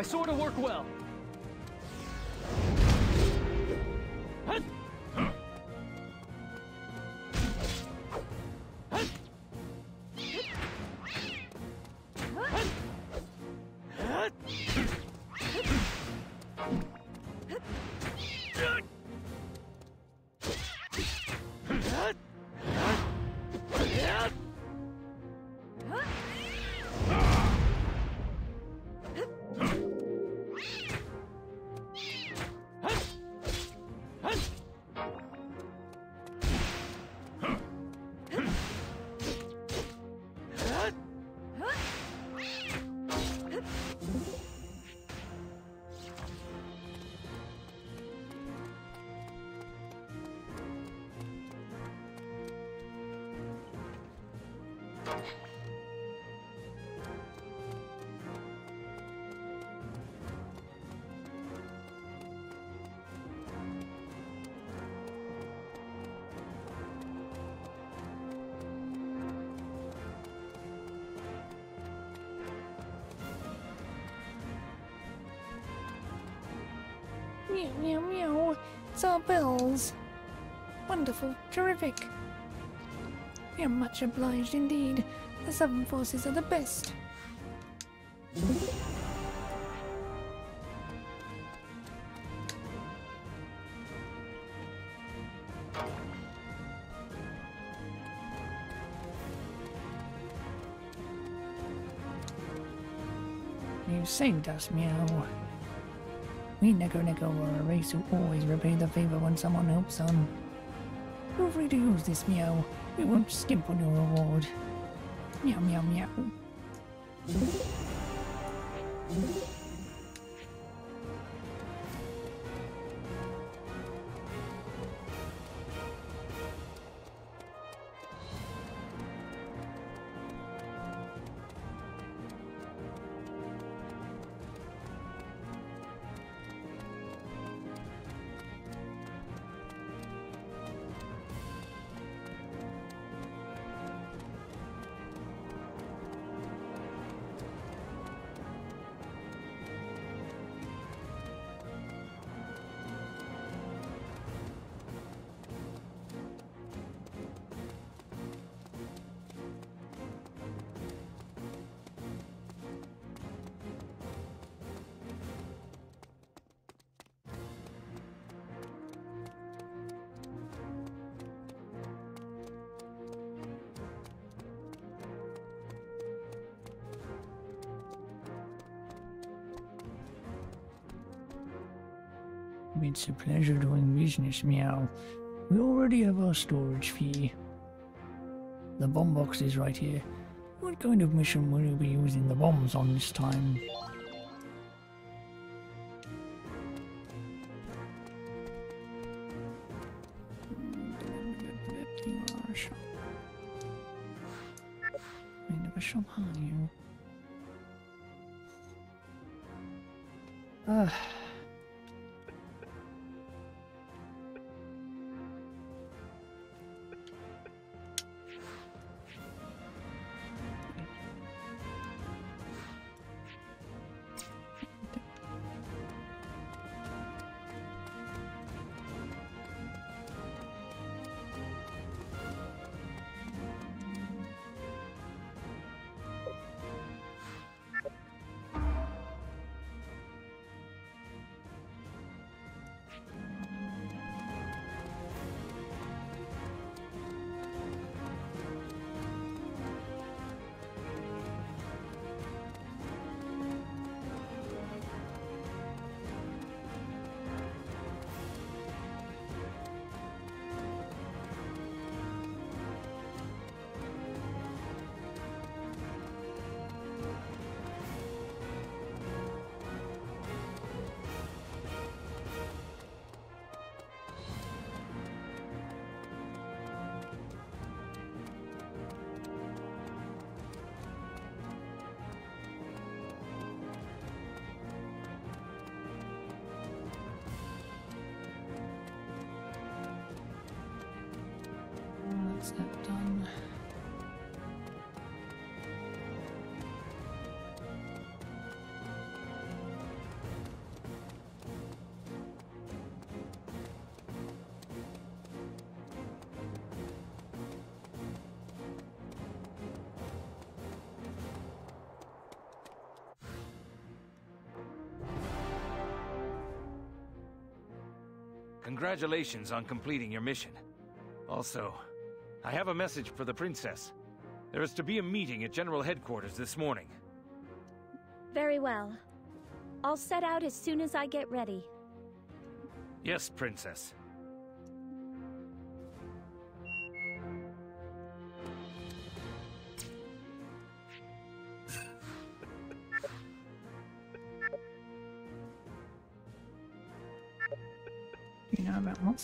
My of work well. Meow, meow, meow. It's our bells. Wonderful. Terrific. We are much obliged indeed. The Southern Forces are the best. You saved us, Meow. We Neko Neko are a race who always repay the favor when someone helps them. Feel free to use this, Meow. We won't skimp on your reward. Meow, meow, meow. It's a pleasure doing business, Meow. We already have our storage fee. The bomb box is right here. What kind of mission will you be using the bombs on this time? Congratulations on completing your mission. Also, I have a message for the princess. There is to be a meeting at General Headquarters this morning. Very well. I'll set out as soon as I get ready. Yes, princess.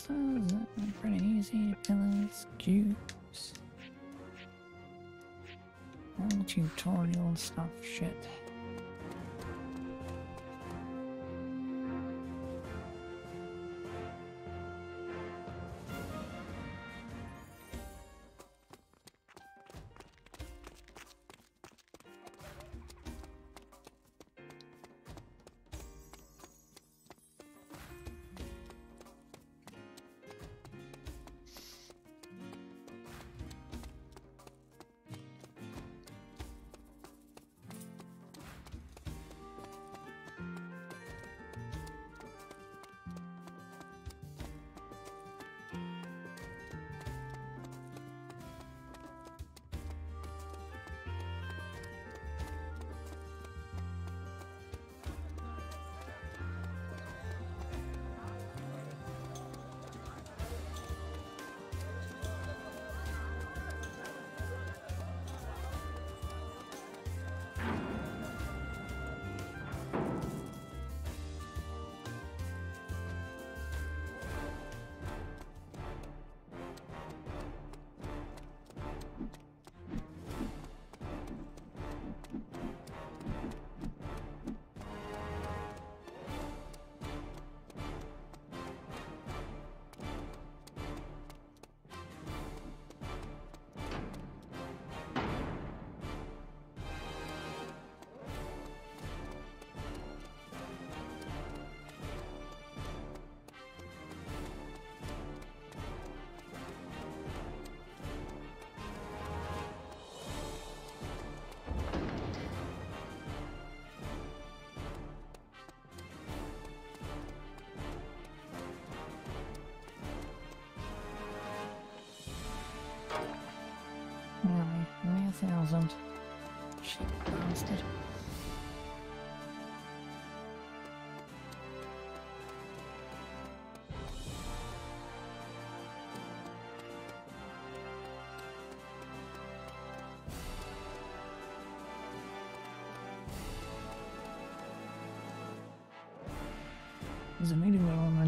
About monsters? Uh, pretty easy. Pillars, cubes. All tutorial stuff, shit.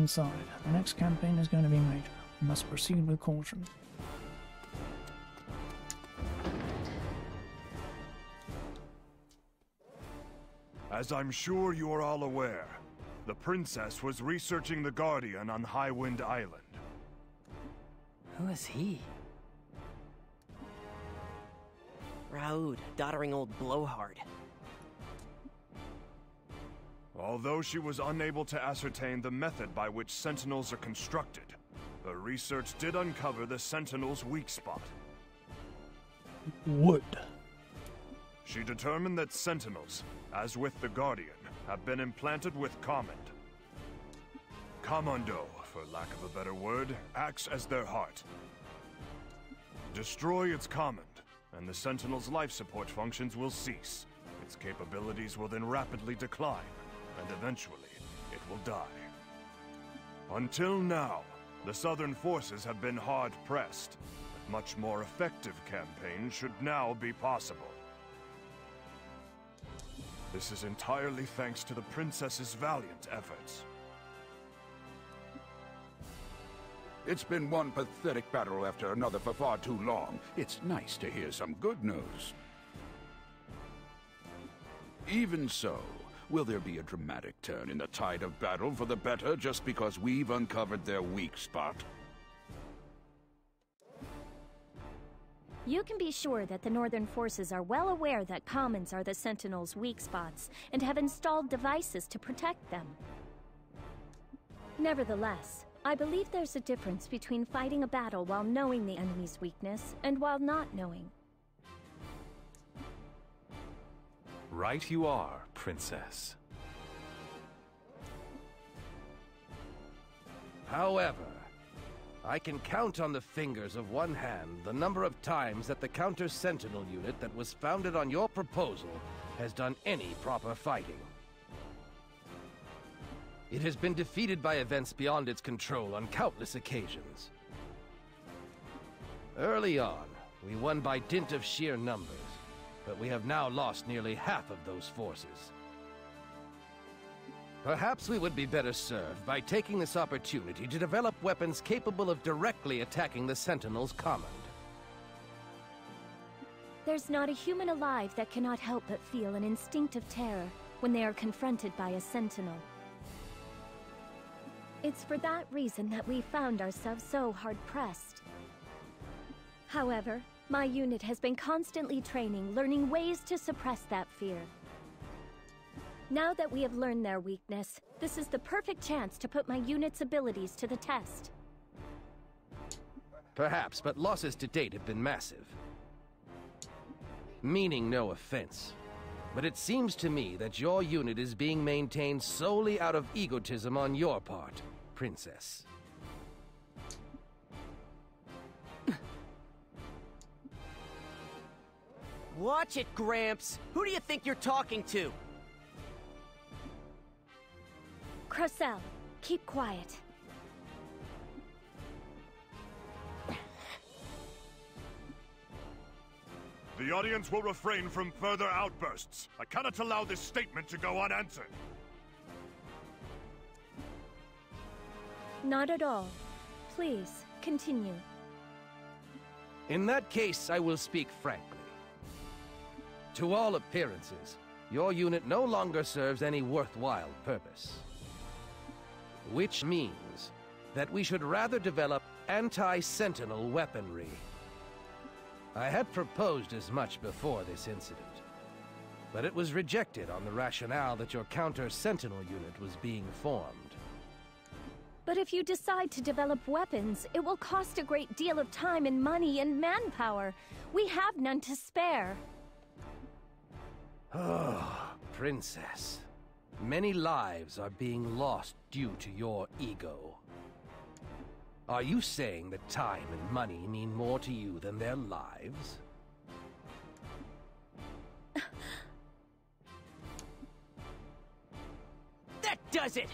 Inside. The next campaign is going to be major. We must proceed with caution. As I'm sure you are all aware, the princess was researching the Guardian on Highwind Island. Who is he? Raoud, doddering old blowhard. Although she was unable to ascertain the method by which Sentinels are constructed, her research did uncover the Sentinel's weak spot. Wood. She determined that Sentinels, as with the Guardian, have been implanted with kamond. Commando, for lack of a better word, acts as their heart. Destroy its kamond, and the Sentinel's life support functions will cease. Its capabilities will then rapidly decline, and eventually, it will die. Until now, the Southern forces have been hard-pressed. A much more effective campaign should now be possible. This is entirely thanks to the Princess's valiant efforts. It's been one pathetic battle after another for far too long. It's nice to hear some good news. Even so, will there be a dramatic turn in the tide of battle for the better just because we've uncovered their weak spot? You can be sure that the Northern forces are well aware that kamonds are the Sentinels' weak spots and have installed devices to protect them. Nevertheless, I believe there's a difference between fighting a battle while knowing the enemy's weakness and while not knowing. Right you are, Princess. However, I can count on the fingers of one hand the number of times that the Counter Sentinel unit that was founded on your proposal has done any proper fighting. It has been defeated by events beyond its control on countless occasions. Early on, we won by dint of sheer numbers, but we have now lost nearly half of those forces. Perhaps we would be better served by taking this opportunity to develop weapons capable of directly attacking the Sentinel's kamond. There's not a human alive that cannot help but feel an instinctive terror when they are confronted by a Sentinel. It's for that reason that we found ourselves so hard-pressed. However, my unit has been constantly training, learning ways to suppress that fear. Now that we have learned their weakness, this is the perfect chance to put my unit's abilities to the test. Perhaps, but losses to date have been massive. Meaning no offense. But it seems to me that your unit is being maintained solely out of egotism on your part, Princess. Watch it, Gramps! Who do you think you're talking to? Crocell, keep quiet. The audience will refrain from further outbursts. I cannot allow this statement to go unanswered. Not at all. Please, continue. In that case, I will speak frankly. To all appearances, your unit no longer serves any worthwhile purpose. Which means that we should rather develop anti-sentinel weaponry. I had proposed as much before this incident, but it was rejected on the rationale that your counter-sentinel unit was being formed. But if you decide to develop weapons, it will cost a great deal of time and money and manpower. We have none to spare. Oh, Princess. Many lives are being lost due to your ego. Are you saying that time and money mean more to you than their lives? that does it!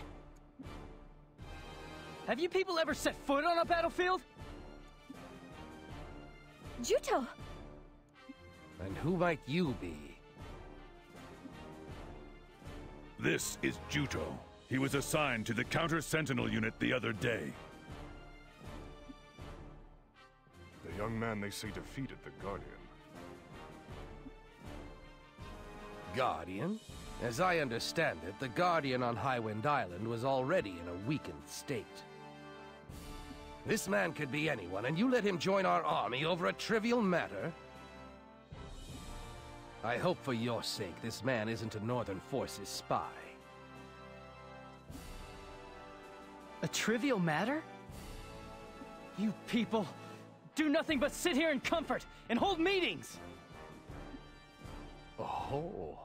Have you people ever set foot on a battlefield? Juto! And who might you be? This is Juto. He was assigned to the Counter Sentinel unit the other day. The young man they say defeated the Guardian. Guardian? As I understand it, the Guardian on Highwind Island was already in a weakened state. This man could be anyone, and you let him join our army over a trivial matter? I hope for your sake this man isn't a Northern Forces spy. A trivial matter? You people do nothing but sit here in comfort and hold meetings! Oh,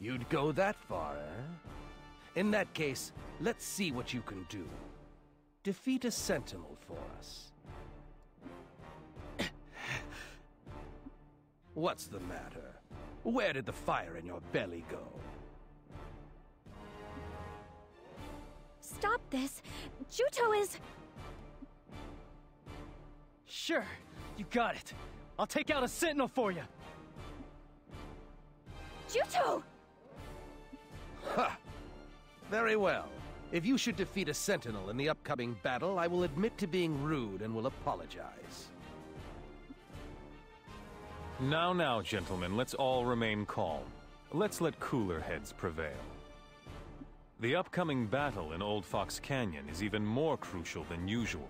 you'd go that far, eh? In that case, let's see what you can do. Defeat a sentinel for us. What's the matter? Where did the fire in your belly go? Stop this! Juto is... Sure, you got it. I'll take out a sentinel for you. Juto! Ha! Very well. If you should defeat a sentinel in the upcoming battle, I will admit to being rude and will apologize. Now, now, gentlemen, let's all remain calm. Let's let cooler heads prevail. The upcoming battle in Old Fox Canyon is even more crucial than usual.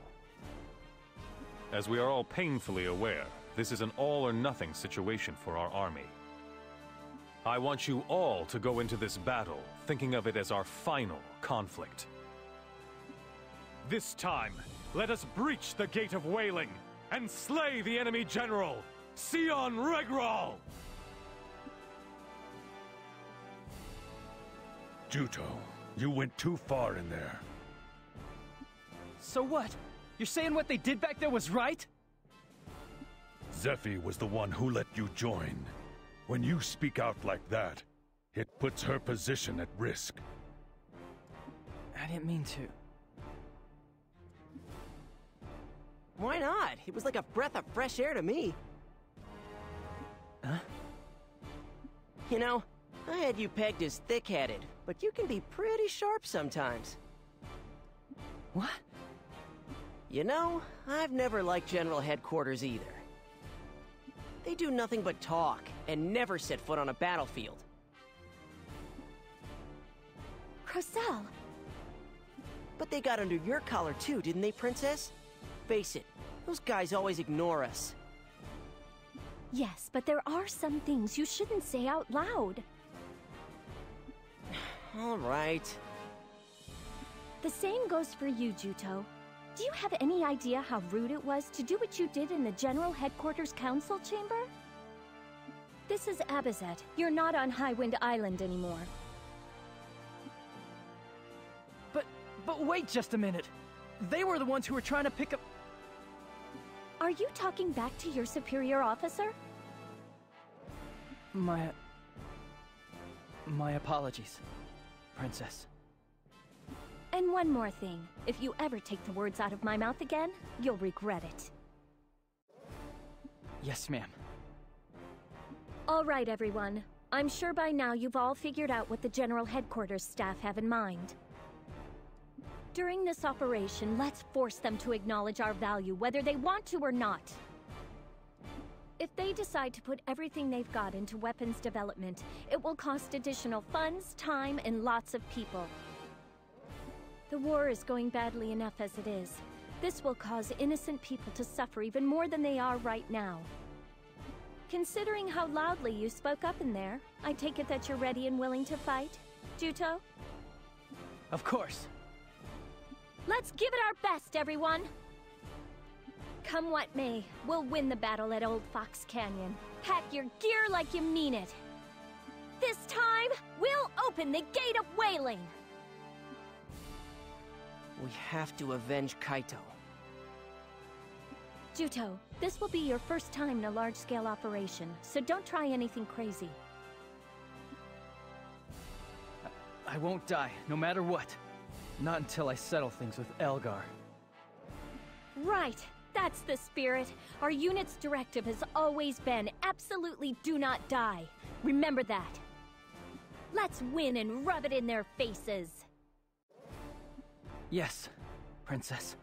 As we are all painfully aware, this is an all-or-nothing situation for our army. I want you all to go into this battle thinking of it as our final conflict. This time, let us breach the Gate of Wailing and slay the enemy general, Sion Regral! Juto, you went too far in there. So what? You're saying what they did back there was right? Zephie was the one who let you join. When you speak out like that, it puts her position at risk. I didn't mean to. Why not? It was like a breath of fresh air to me. Huh? You know, I had you pegged as thick-headed, but you can be pretty sharp sometimes. What? You know, I've never liked General Headquarters either. They do nothing but talk, and never set foot on a battlefield. Crocell! But they got under your collar too, didn't they, Princess? Face it, those guys always ignore us. Yes, but there are some things you shouldn't say out loud. All right. The same goes for you, Juto. Do you have any idea how rude it was to do what you did in the General Headquarters Council Chamber? This is Abizet. You're not on Highwind Island anymore. But, but wait just a minute. They were the ones who were trying to pick up... Are you talking back to your superior officer? My... My apologies, Princess. And one more thing. If you ever take the words out of my mouth again, you'll regret it. Yes, ma'am. All right, everyone. I'm sure by now you've all figured out what the General Headquarters staff have in mind. During this operation, let's force them to acknowledge our value, whether they want to or not. If they decide to put everything they've got into weapons development, it will cost additional funds, time, and lots of people. The war is going badly enough as it is. This will cause innocent people to suffer even more than they are right now. Considering how loudly you spoke up in there, I take it that you're ready and willing to fight, Juto? Of course. Let's give it our best, everyone! Come what may, we'll win the battle at Old Fox Canyon. Pack your gear like you mean it. This time, we'll open the Gate of Wailing! We have to avenge Kaito. Juto, this will be your first time in a large-scale operation, so don't try anything crazy. I, I won't die, no matter what. Not until I settle things with Elgar. Right, that's the spirit. Our unit's directive has always been absolutely do not die. Remember that. Let's win and rub it in their faces. Yes, Princess.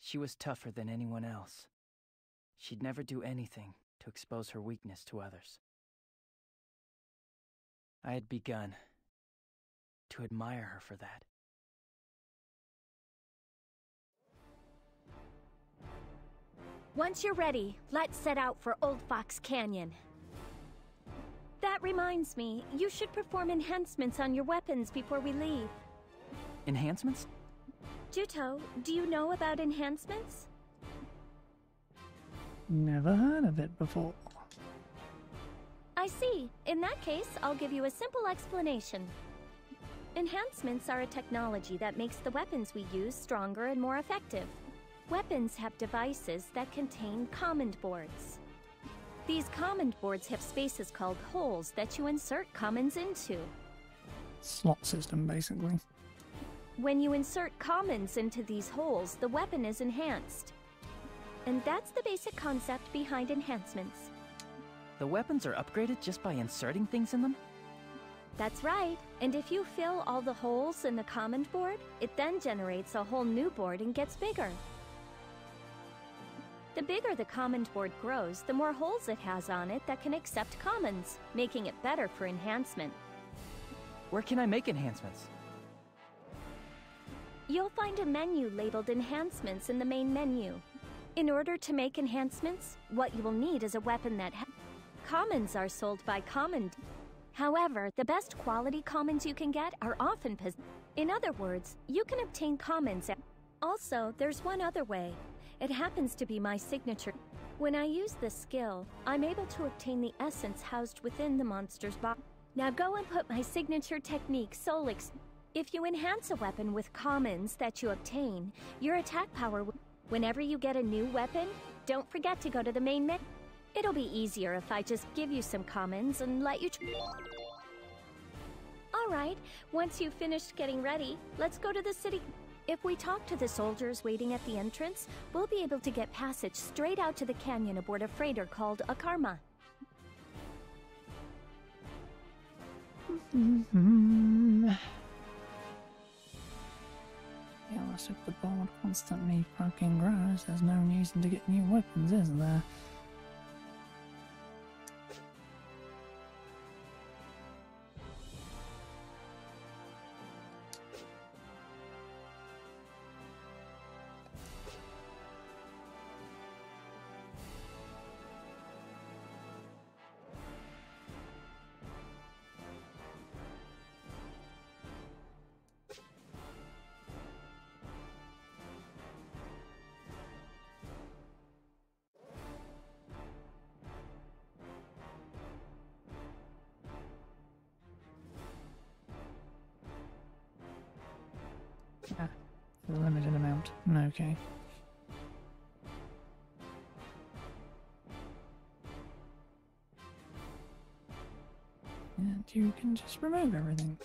She was tougher than anyone else. She'd never do anything to expose her weakness to others. I had begun to admire her for that. Once you're ready, let's set out for Old Fox Canyon. That reminds me, you should perform enhancements on your weapons before we leave. Enhancements? Juto, do you know about enhancements? Never heard of it before. I see. In that case, I'll give you a simple explanation. Enhancements are a technology that makes the weapons we use stronger and more effective. Weapons have devices that contain kamond boards. These kamond boards have spaces called holes that you insert kamonds into. Slot system, basically. When you insert kamonds into these holes, the weapon is enhanced. And that's the basic concept behind enhancements. The weapons are upgraded just by inserting things in them? That's right. And if you fill all the holes in the kamond board, it then generates a whole new board and gets bigger. The bigger the kamond board grows, the more holes it has on it that can accept kamonds, making it better for enhancement. Where can I make enhancements? You'll find a menu labeled Enhancements in the main menu. In order to make enhancements, what you will need is a weapon that ha Kamonds are sold by Common. However, the best quality kamonds you can get are often pos In other words, you can obtain kamonds Also, there's one other way. It happens to be my signature. When I use this skill, I'm able to obtain the essence housed within the monster's body. Now go and put my signature technique, Solix. If you enhance a weapon with kamonds that you obtain, your attack power will- Whenever you get a new weapon, don't forget to go to the main menu. It'll be easier if I just give you some kamonds and let you Alright, once you've finished getting ready, let's go to the city. If we talk to the soldiers waiting at the entrance, we'll be able to get passage straight out to the canyon aboard a freighter called Akarma. Mm-hmm. Yeah, the board constantly fucking grows, there's no reason to get new weapons, is there? Okay. And you can just remove everything.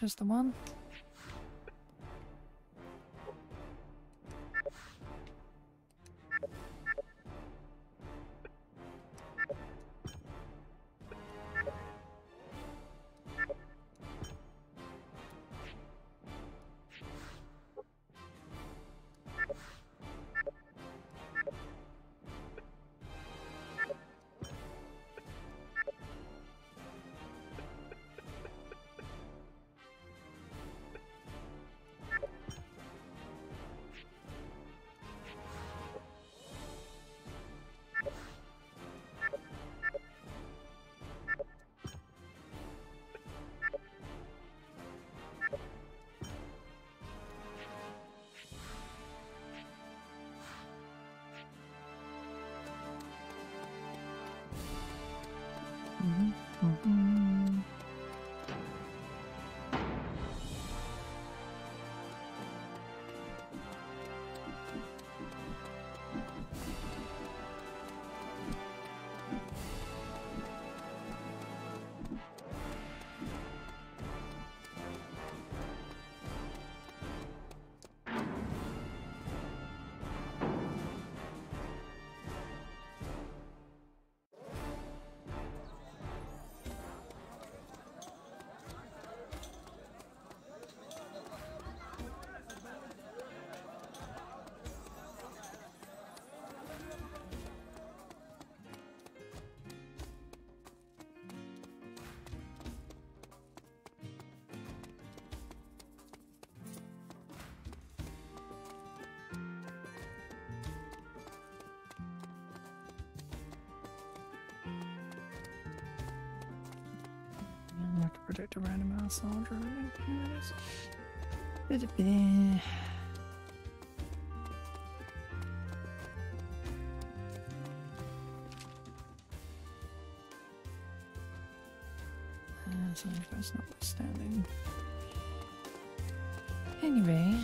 Just the one? Protect a random ass soldier. Bit-a-bit. Uh, so that's. Anyway.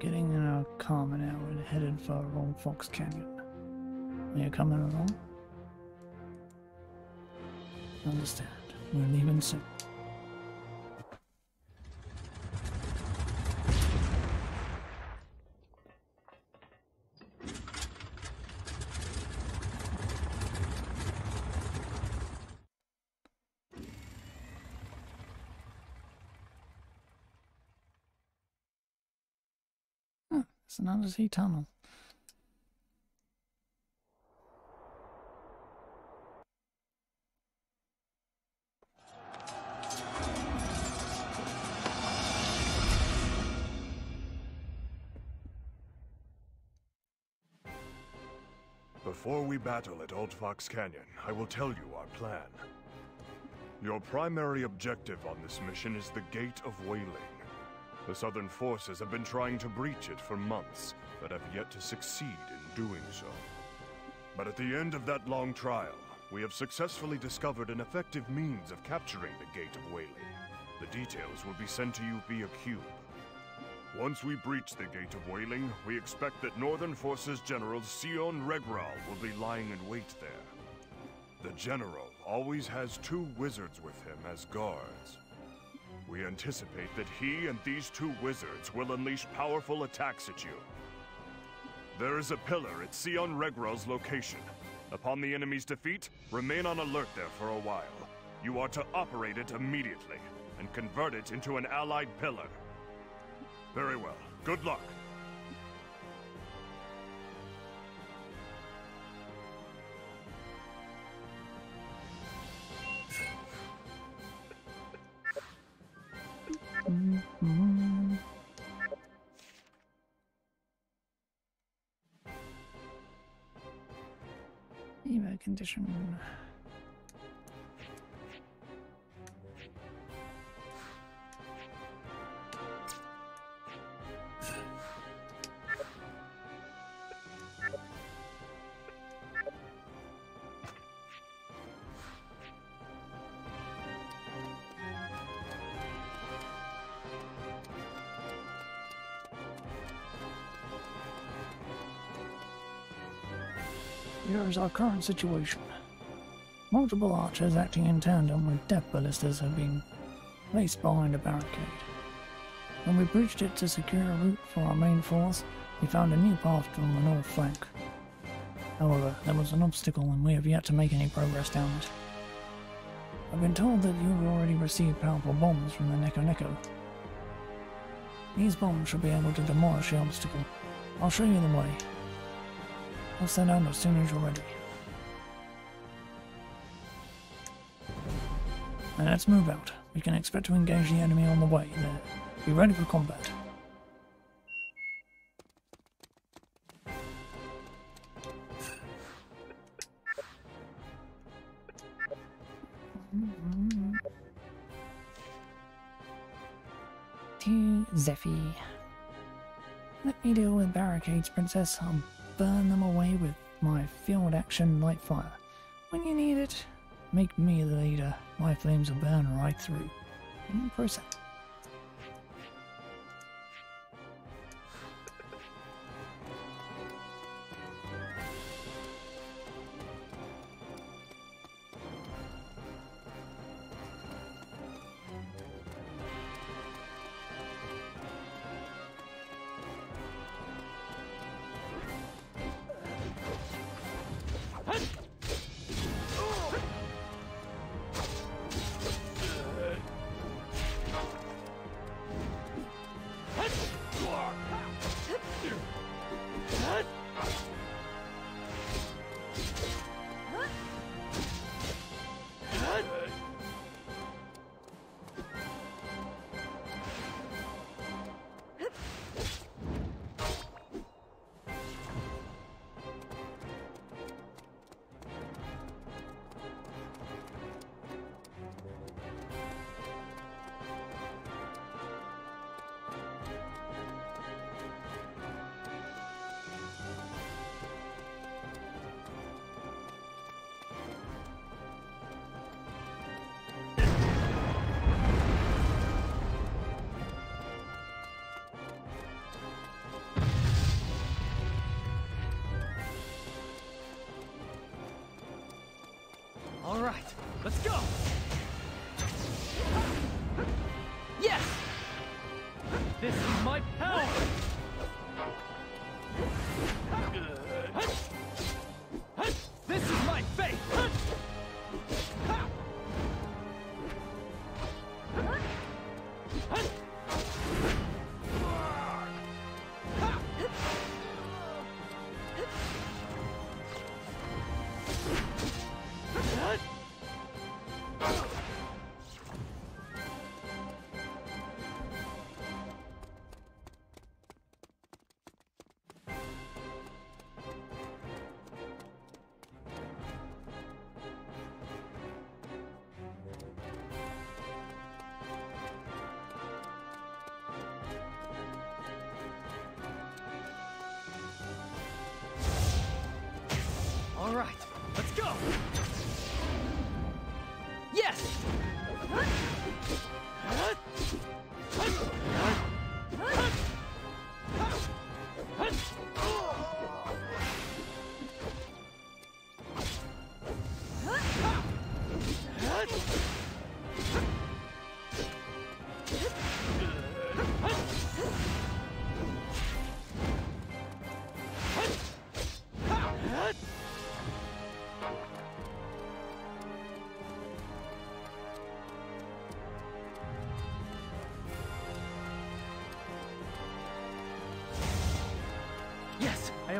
Getting in our car now and headed for Old Fox Canyon. Are you coming along? Understand. We're leaving soon. Undersea tunnel. Before we battle at Old Fox Canyon, I will tell you our plan. Your primary objective on this mission is the Gate of Wailing. The Southern forces have been trying to breach it for months, but have yet to succeed in doing so. But at the end of that long trial, we have successfully discovered an effective means of capturing the Gate of Wailing. The details will be sent to you via cube. Once we breach the Gate of Wailing, we expect that Northern Forces General Sion Regral will be lying in wait there. The General always has two wizards with him as guards. We anticipate that he and these two wizards will unleash powerful attacks at you. There is a pillar at Sion Regral's location. Upon the enemy's defeat, remain on alert there for a while. You are to operate it immediately and convert it into an allied pillar. Very well. Good luck. Condition. Is our current situation. Multiple archers acting in tandem with death ballistas have been placed behind a barricade. When we breached it to secure a route for our main force, we found a new path from the north flank. However, there was an obstacle and we have yet to make any progress down it. I've been told that you have already received powerful bombs from the Neko Neko. These bombs should be able to demolish the obstacle. I'll show you the way. I'll send out as soon as you're ready. Now let's move out. We can expect to engage the enemy on the way there. Be ready for combat. To Zephie. Let me deal with barricades, Princess. I'll burn them away with my field action light fire. When you need it, make me the leader. My flames will burn right through. Mm, Process.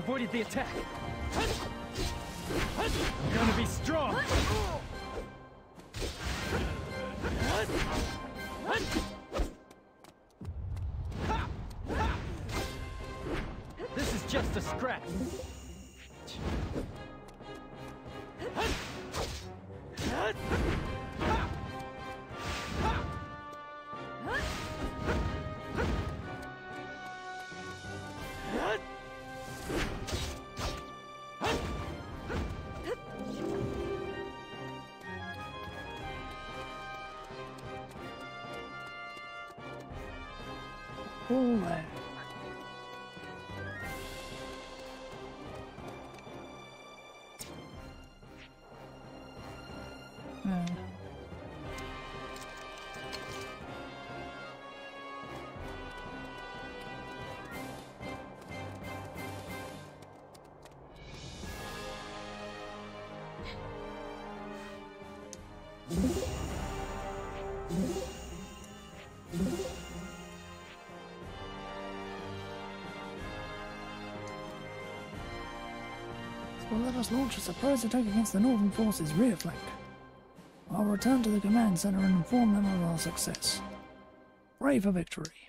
Avoided the attack. I'm gonna be strong. Well, let us launch a surprise attack against the northern forces' rear flank. I'll return to the command center and inform them of our success. Pray for victory.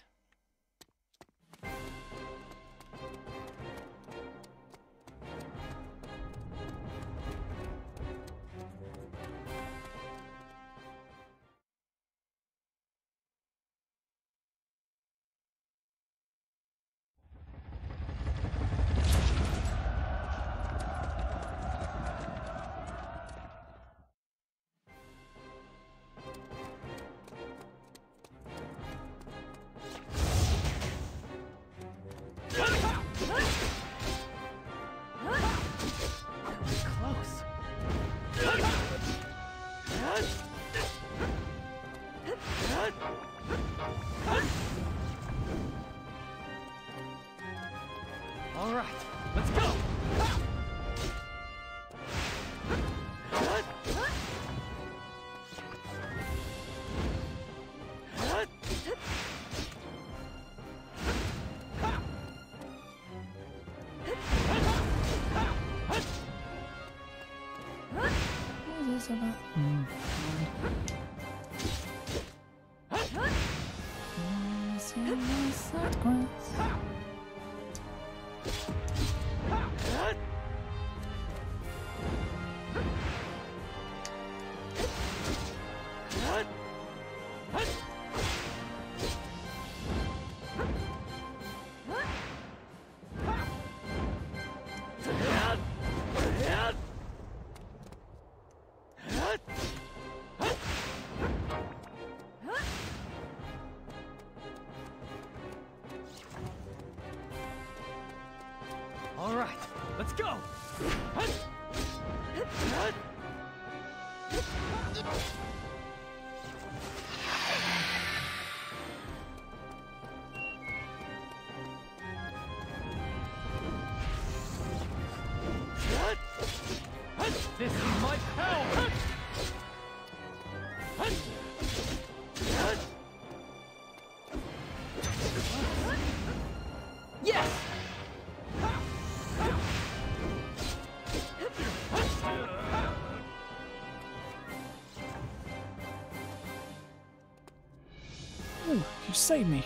Saved me.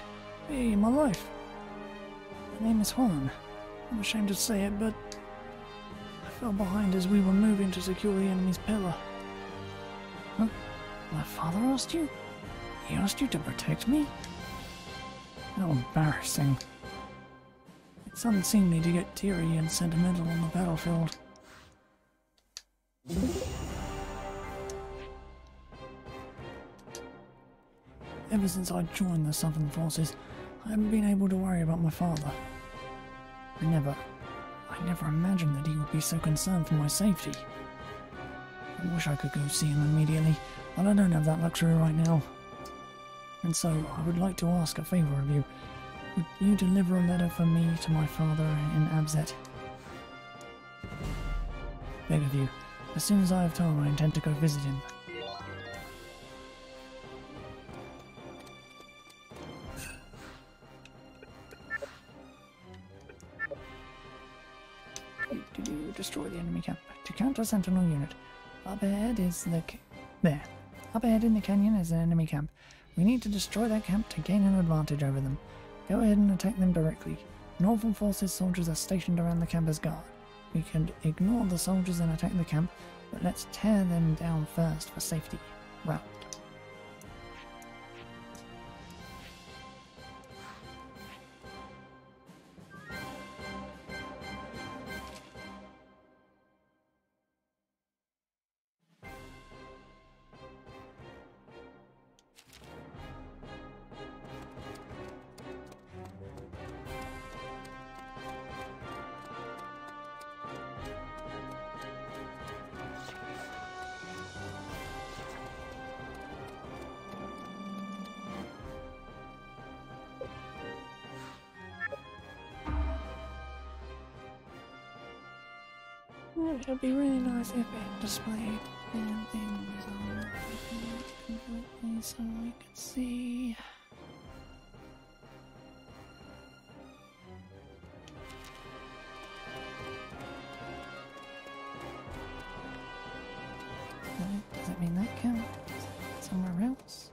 Hey, my life. My name is Juan. I'm ashamed to say it, but I fell behind as we were moving to secure the enemy's pillar. Huh? My father asked you? He asked you to protect me? How embarrassing. It's unseemly to get teary and sentimental on the battlefield. Ever since I joined the Southern Forces, I haven't been able to worry about my father. I never, I never imagined that he would be so concerned for my safety. I wish I could go see him immediately, but I don't have that luxury right now. And so, I would like to ask a favor of you. Would you deliver a letter for me to my father in Abzet? Beg of you. As soon as I have time, I intend to go visit him. To sentinel unit. Up ahead is the... There. Up ahead in the canyon is an enemy camp. We need to destroy that camp to gain an advantage over them. Go ahead and attack them directly. Northern Forces soldiers are stationed around the camp as guard. We can ignore the soldiers and attack the camp, but let's tear them down first for safety. Route. It would be really nice if it displayed the thing on completely so we could see. Does it mean that count? Somewhere else?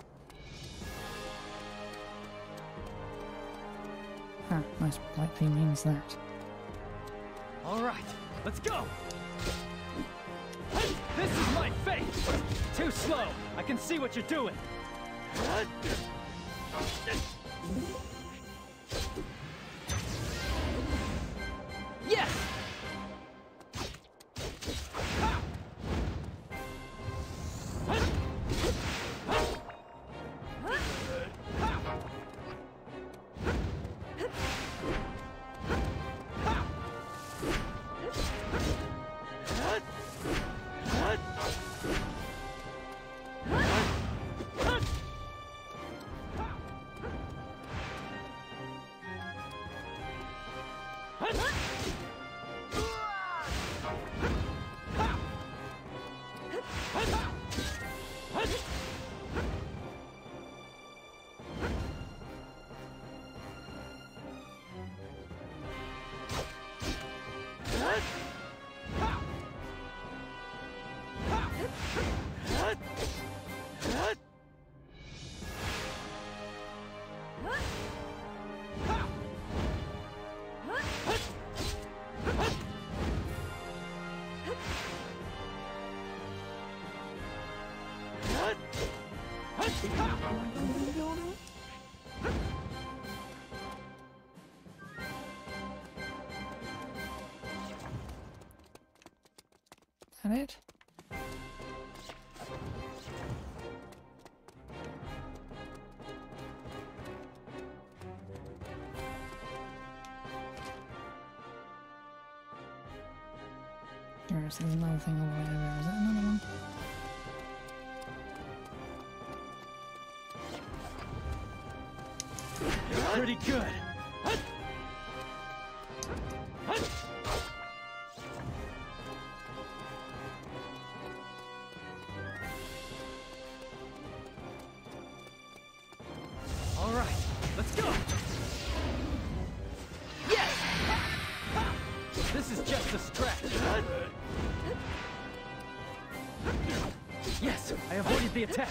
Huh, most likely means that. what you're doing! that it? There's another thing over there. Is that another one? Pretty good. the attack.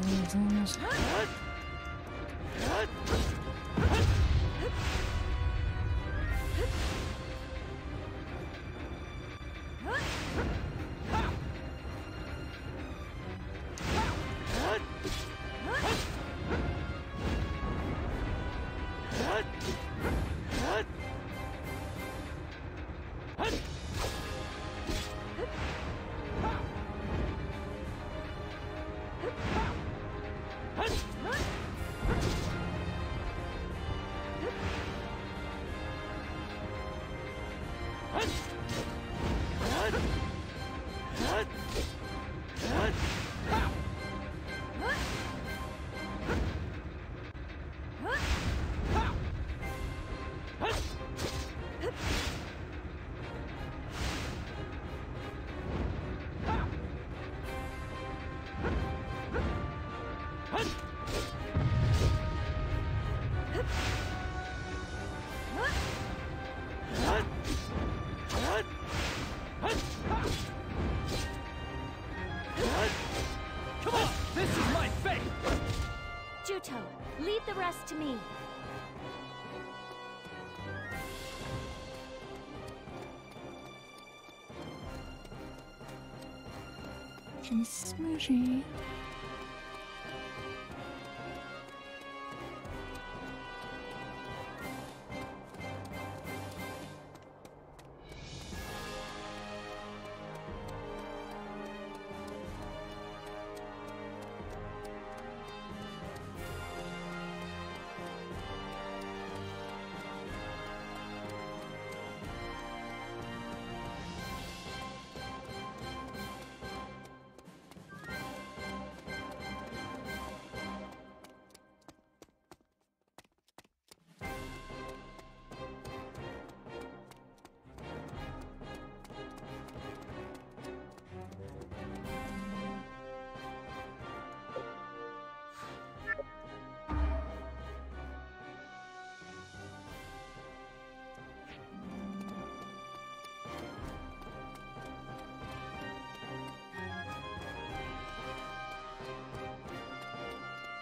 ちょっと。Me. She's smushy.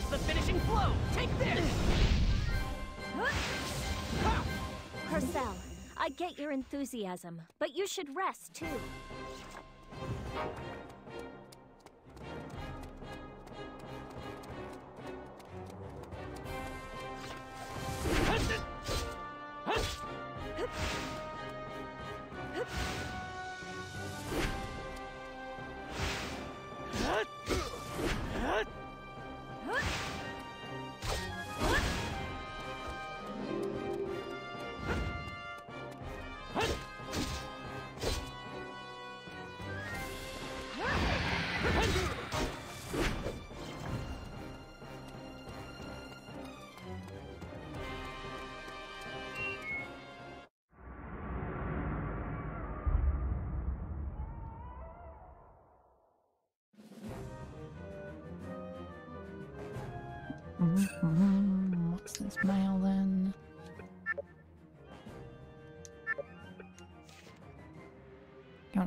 Here's the finishing blow. Take this. Purcell, I get your enthusiasm, but you should rest too.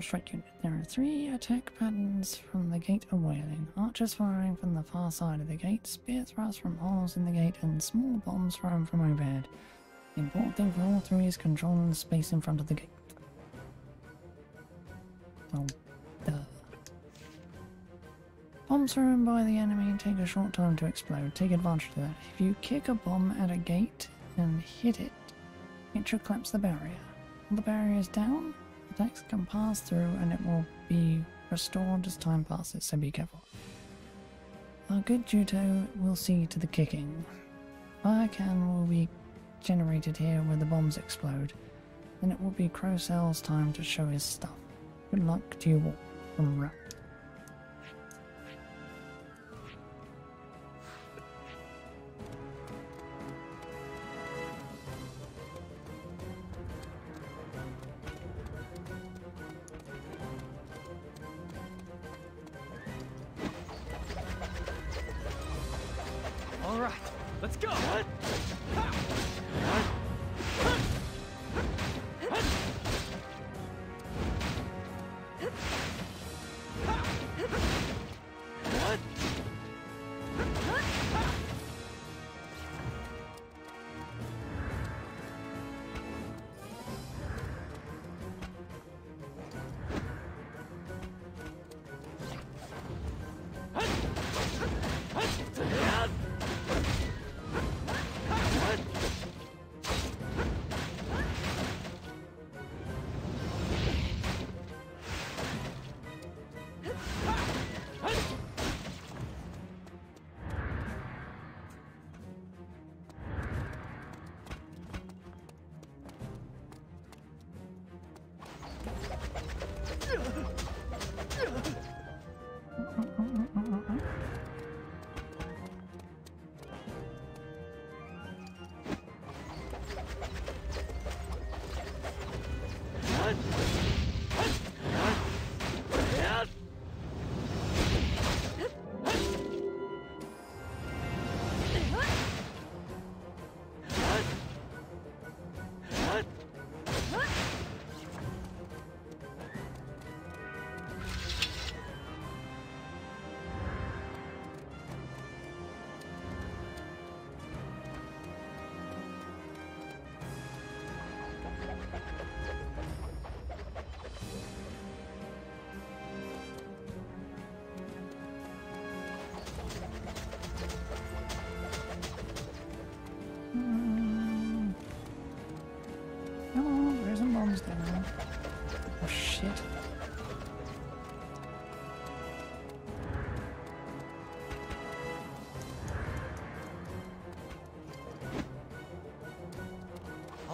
Strike unit. There are three attack patterns from the gate of Wailing. Archers firing from the far side of the gate, spear thrusts from holes in the gate, and small bombs thrown from overhead. The important thing for all three is controlling the space in front of the gate. Oh, duh. Bombs thrown by the enemy take a short time to explode. Take advantage of that. If you kick a bomb at a gate and hit it, it should collapse the barrier. When the barrier is down, attacks can pass through and it will be restored as time passes, so be careful. Our good Juto will see to the kicking. Fire can will be generated here where the bombs explode. Then it will be Crocell's time to show his stuff. Good luck to you all from Rat.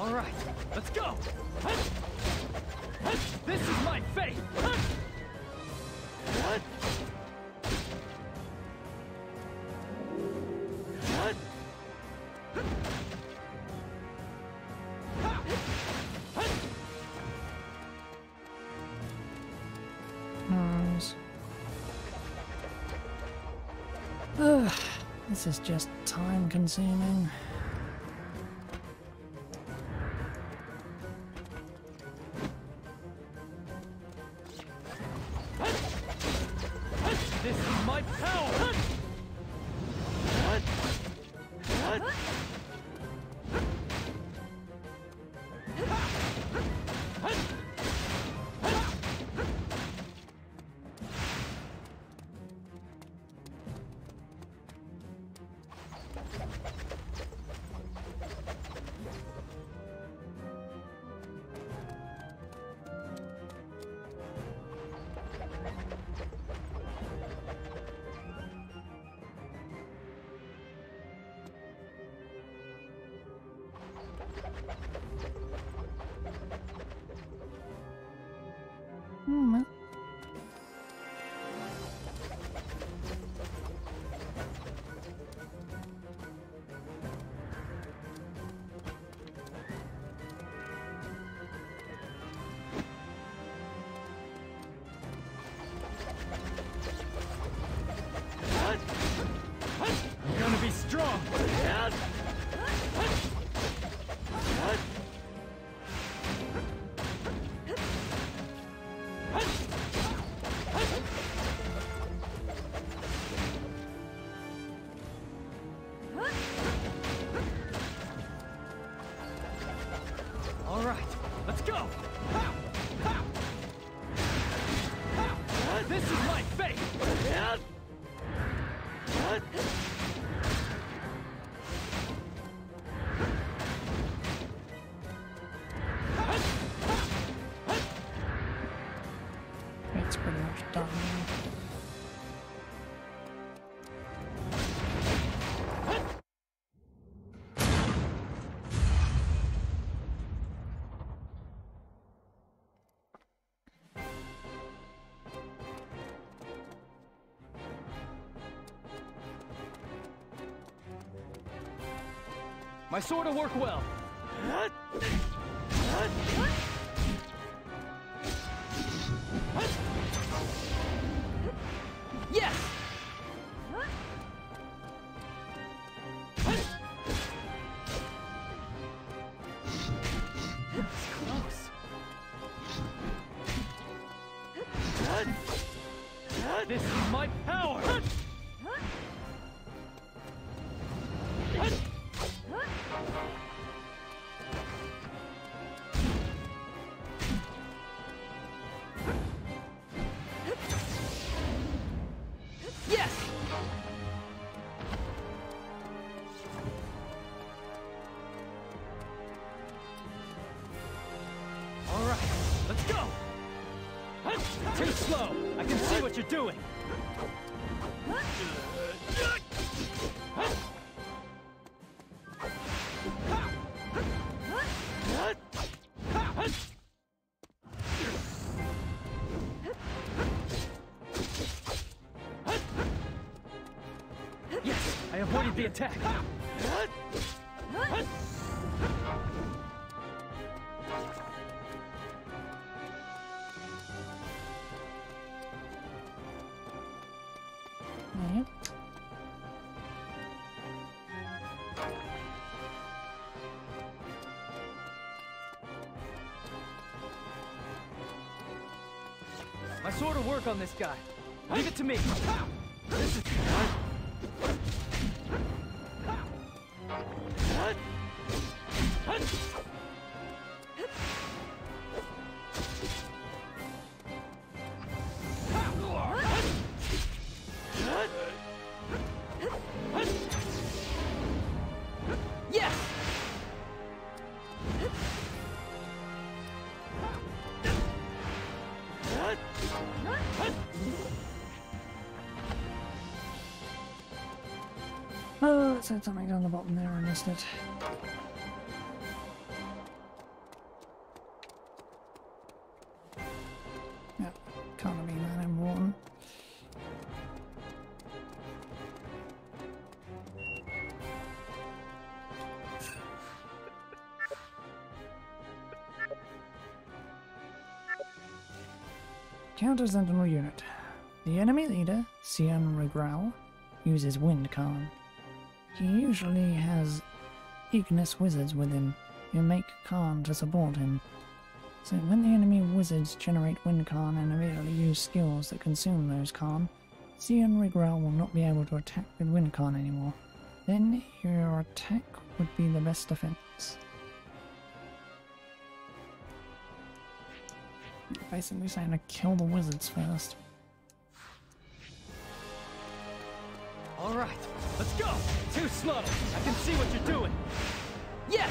Right, let's go! This is my fate! Nice. Ugh, this is just time consuming. My sword will work well. Avoided the attack. Yep. My sword will work on this guy. Leave it to me. said something down the bottom there, I missed it. Yep, economy man M1. Counter Sentinel Unit. The enemy leader, Cian Regral, uses Wind Car. He usually has Ignis wizards with him, who make Khan to support him. So when the enemy wizards generate Wind Khan and immediately use skills that consume those Khan, Cian Regrau will not be able to attack with Wind Khan anymore. Then your attack would be the best defense. Basically saying to kill the wizards first. Slow. I can see what you're doing. Yes.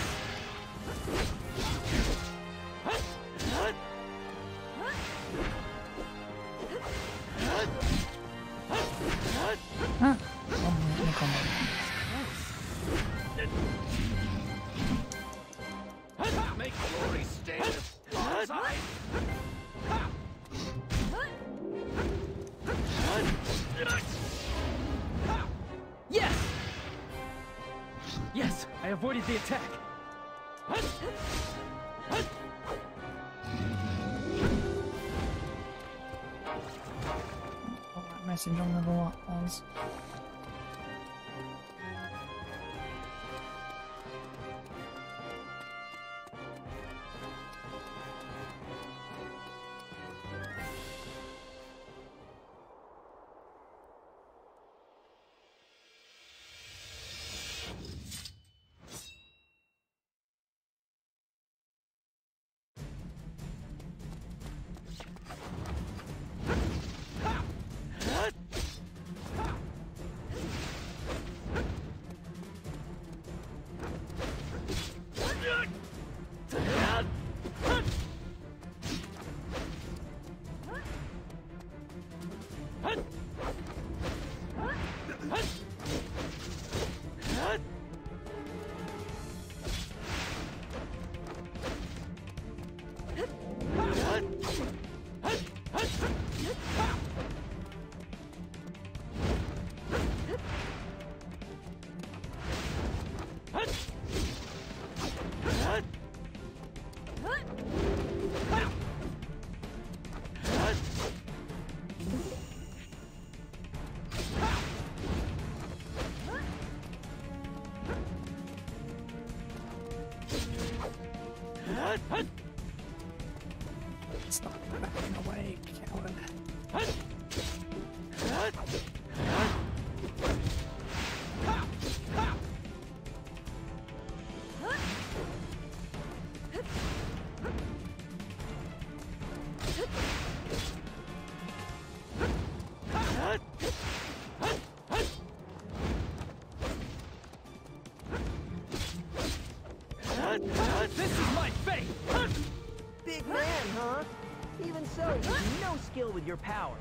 With your power.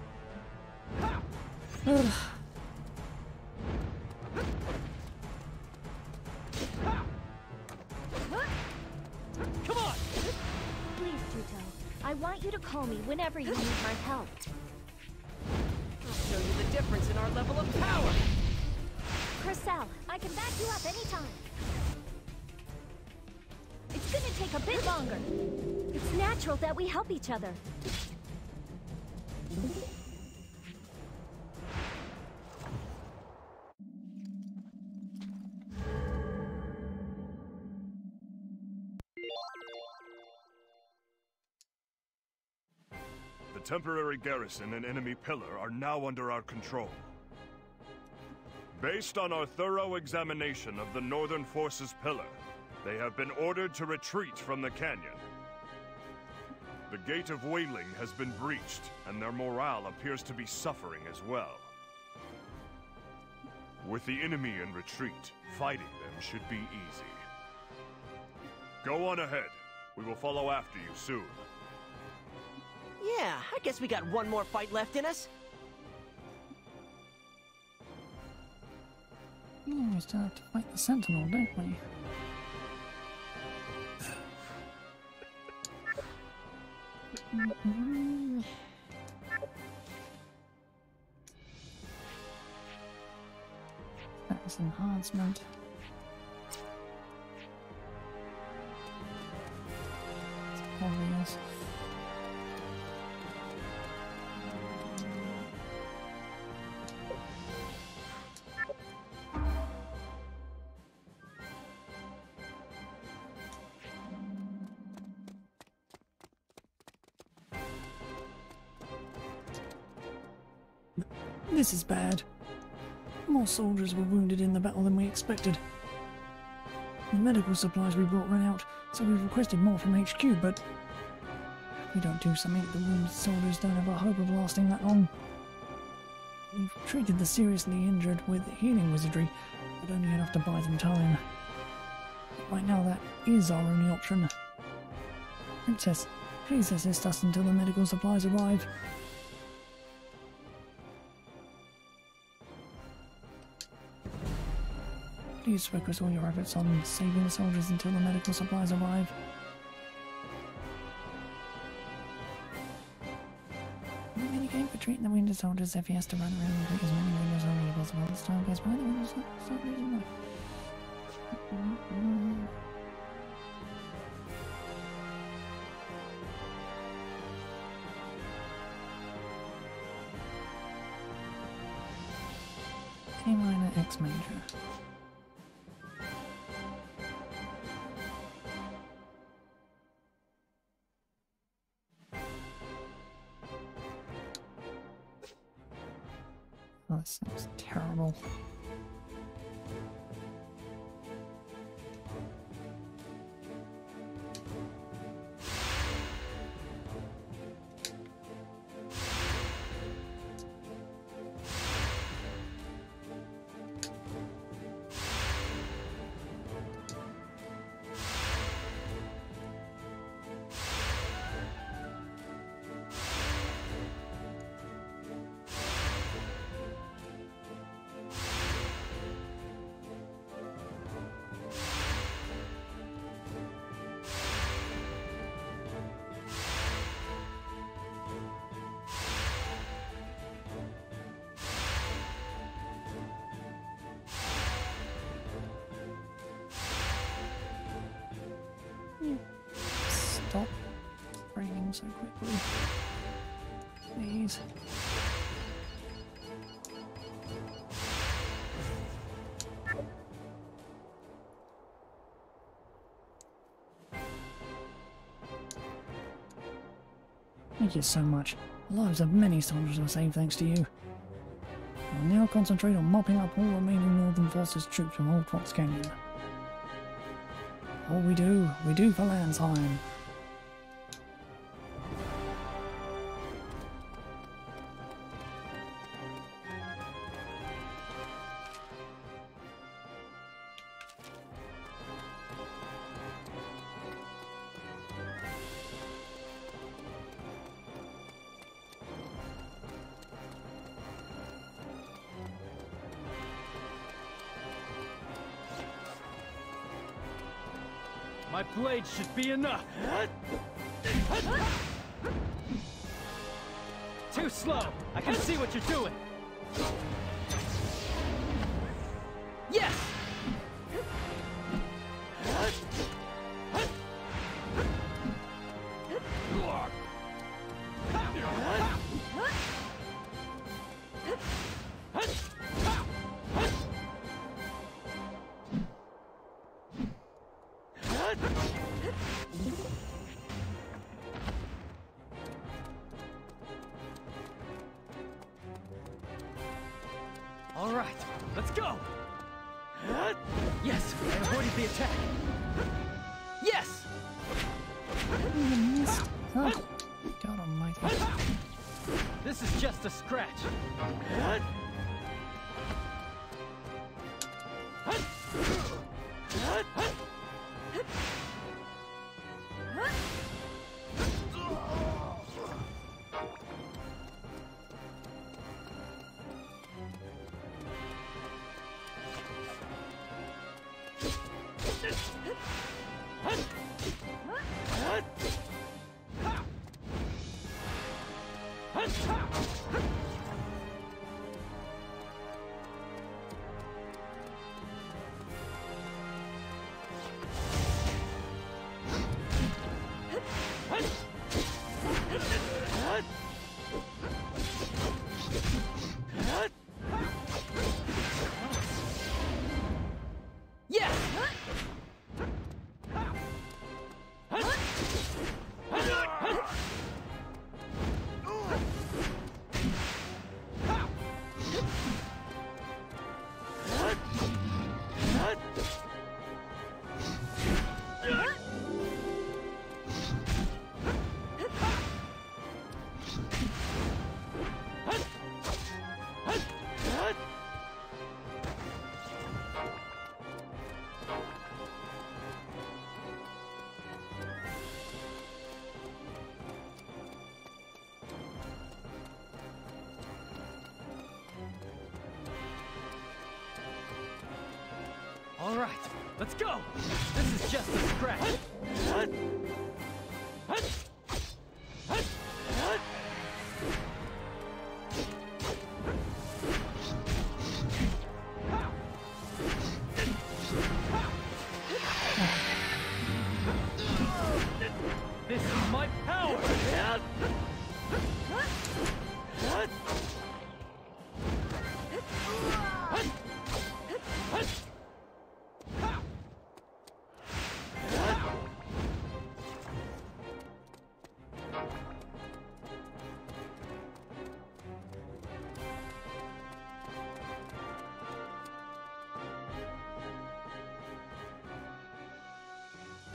Come on. Please, Juto. I want you to call me whenever you need my help. I'll show you the difference in our level of power. Crystal, I can back you up anytime. It's gonna take a bit longer. It's natural that we help each other. Temporary garrison and enemy pillar are now under our control. Based on our thorough examination of the Northern Forces pillar, they have been ordered to retreat from the canyon. The Gate of Wailing has been breached, and their morale appears to be suffering as well. With the enemy in retreat, fighting them should be easy. Go on ahead. We will follow after you soon. Yeah, I guess we got one more fight left in us. We still have to fight the Sentinel, don't we? That's enhancement. It's obvious. More soldiers were wounded in the battle than we expected. The medical supplies we brought ran out, so we've requested more from HQ, but if we don't do something, the wounded soldiers don't have a hope of lasting that long. We've treated the seriously injured with healing wizardry, but only enough to buy them time. Right now, that is our only option. Princess, please assist us until the medical supplies arrive. Please focus all your efforts on saving the soldiers until the medical supplies arrive. I'm gonna game for treating the wounded soldiers if he has to run around and take as many windows as possible. This time goes by the windows. Stop losing them. A minor, X major. So quickly. Please. Thank you so much. Lives of many soldiers were saved thanks to you. I'll now concentrate on mopping up all remaining Northern Forces troops from Old Fox Canyon. All we do, we do for Landsheim. Blade should be enough. Too slow. I can see what you're doing. Go.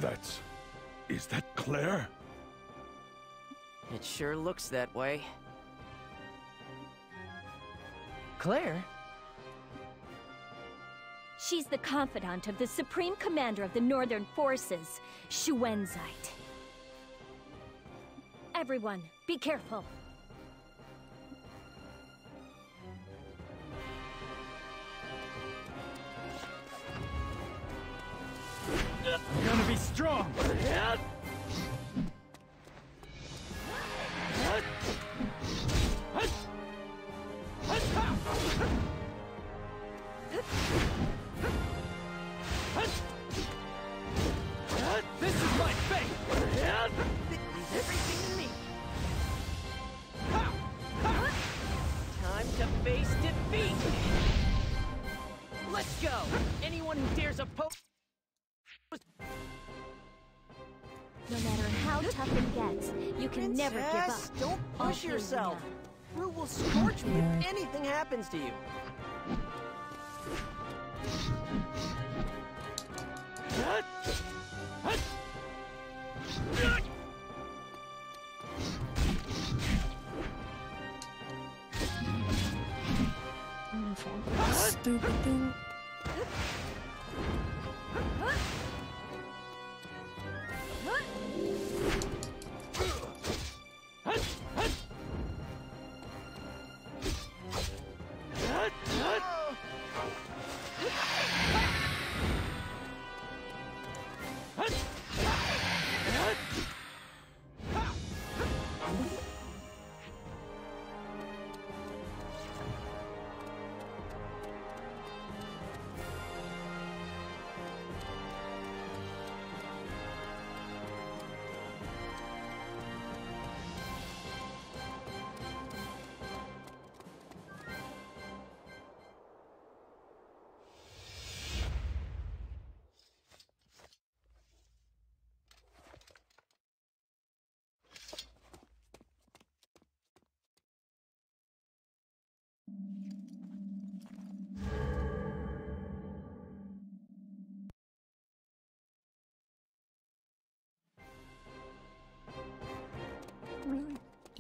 That's. Is that Claire? It sure looks that way. Claire? She's the confidant of the Supreme Commander of the Northern Forces, Shuenzite. Everyone, be careful. Never give up. Don't push yourself. now. Will scorch me if anything happens to you.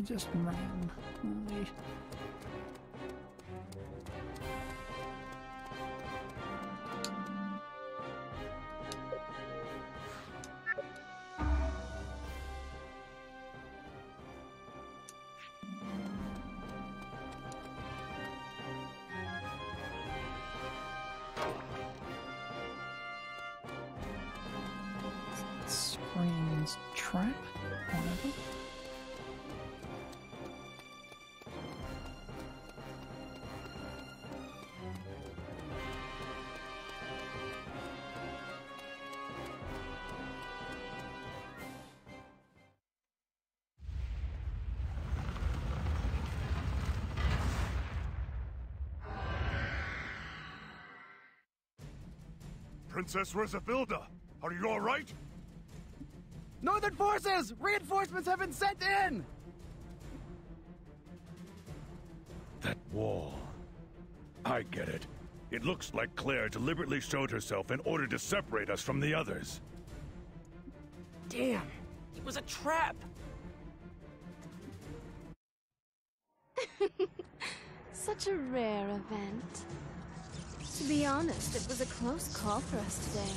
Just ran. Really? Scream's trap? Whatever. Princess Rzephilda, are you alright? Northern forces! Reinforcements have been sent in! That wall. I get it. It looks like Claire deliberately showed herself in order to separate us from the others. Damn, it was a trap! Such a rare event. To be honest, it was a close call for us today.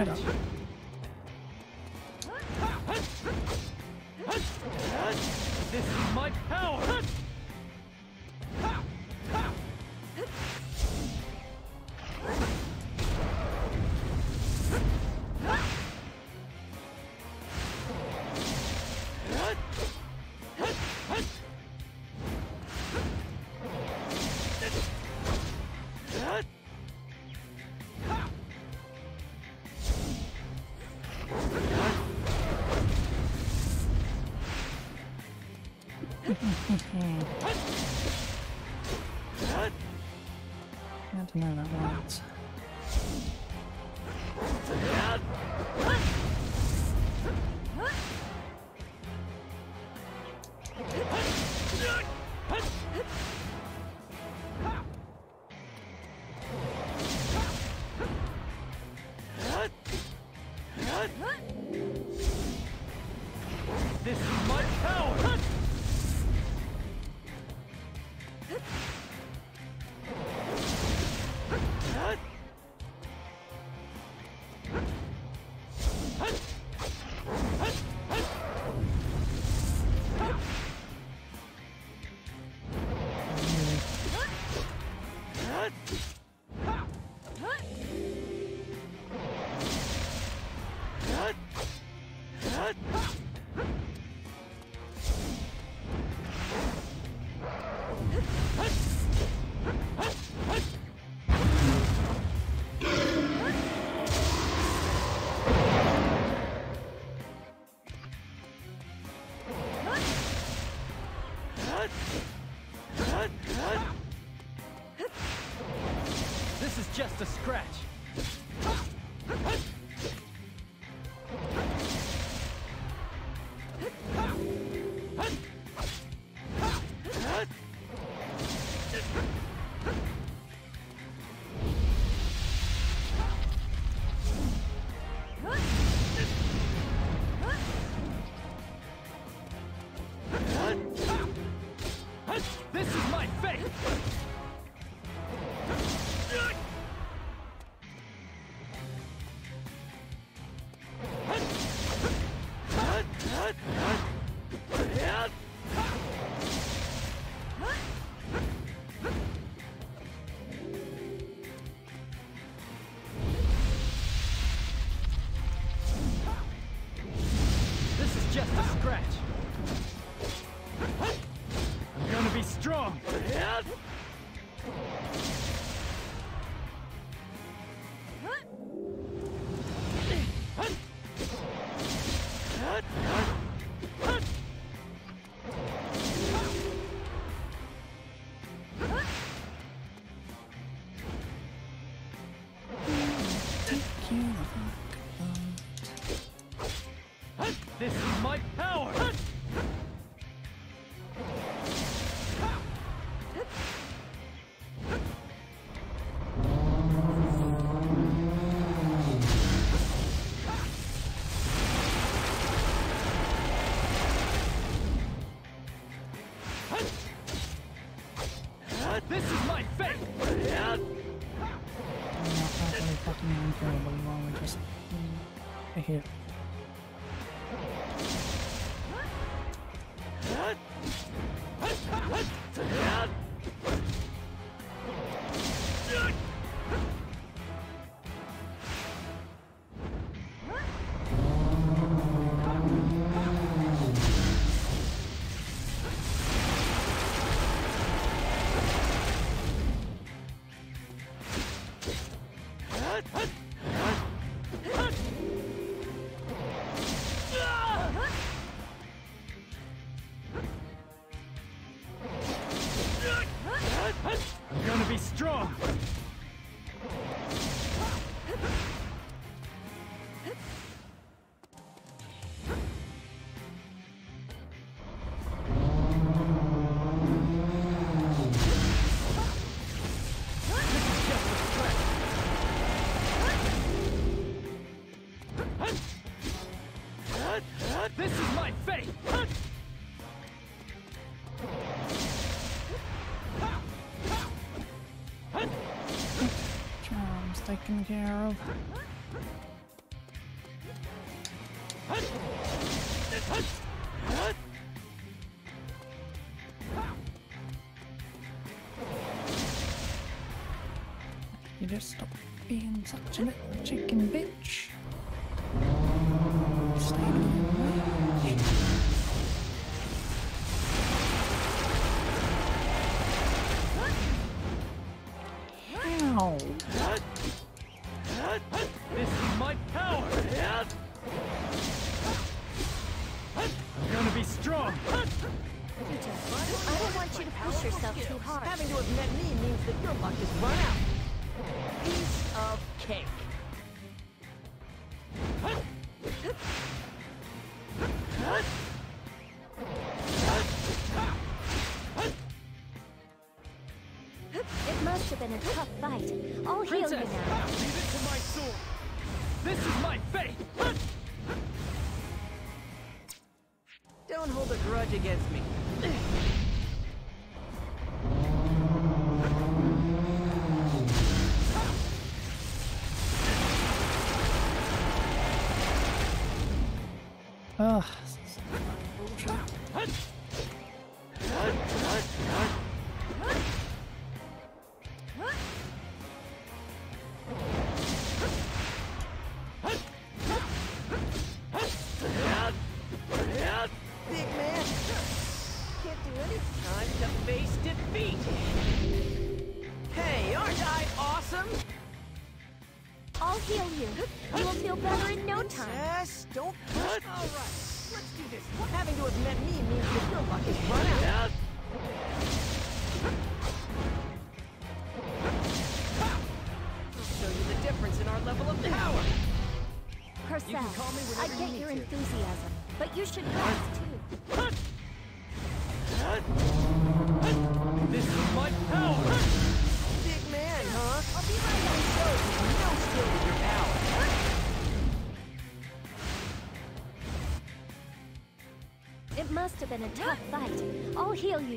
Ready. Okay. don't know that works. taken care of. You just stop being such a chicken bitch. Oh. been a tough fight. I'll heal you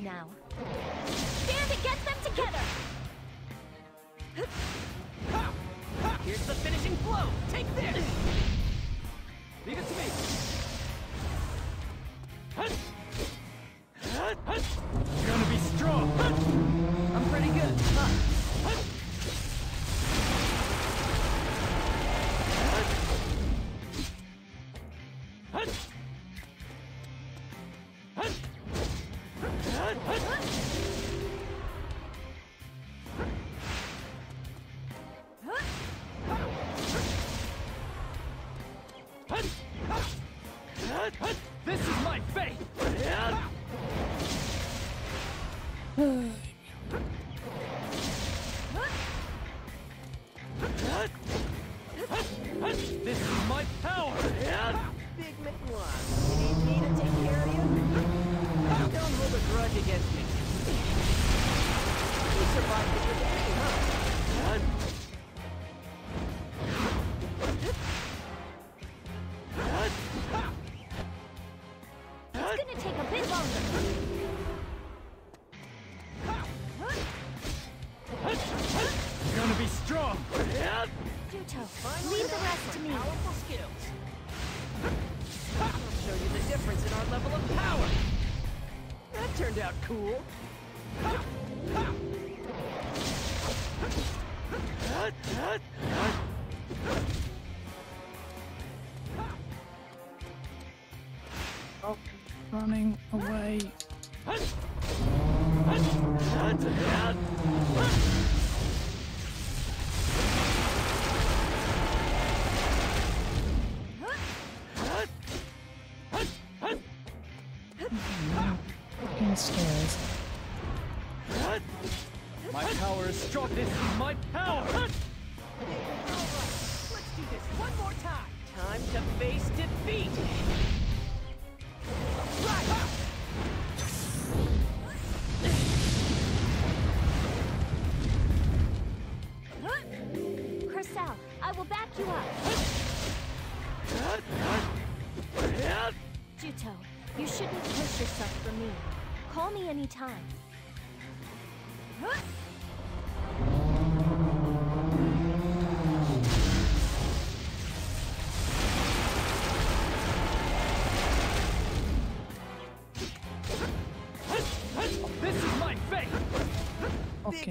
power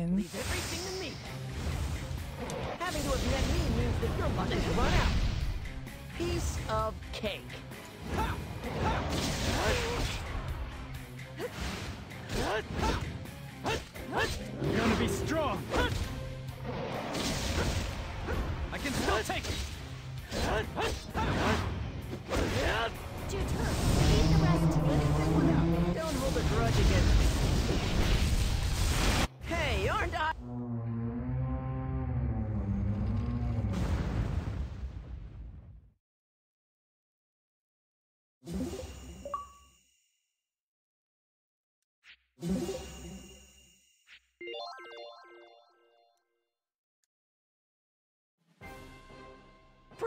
Fucking.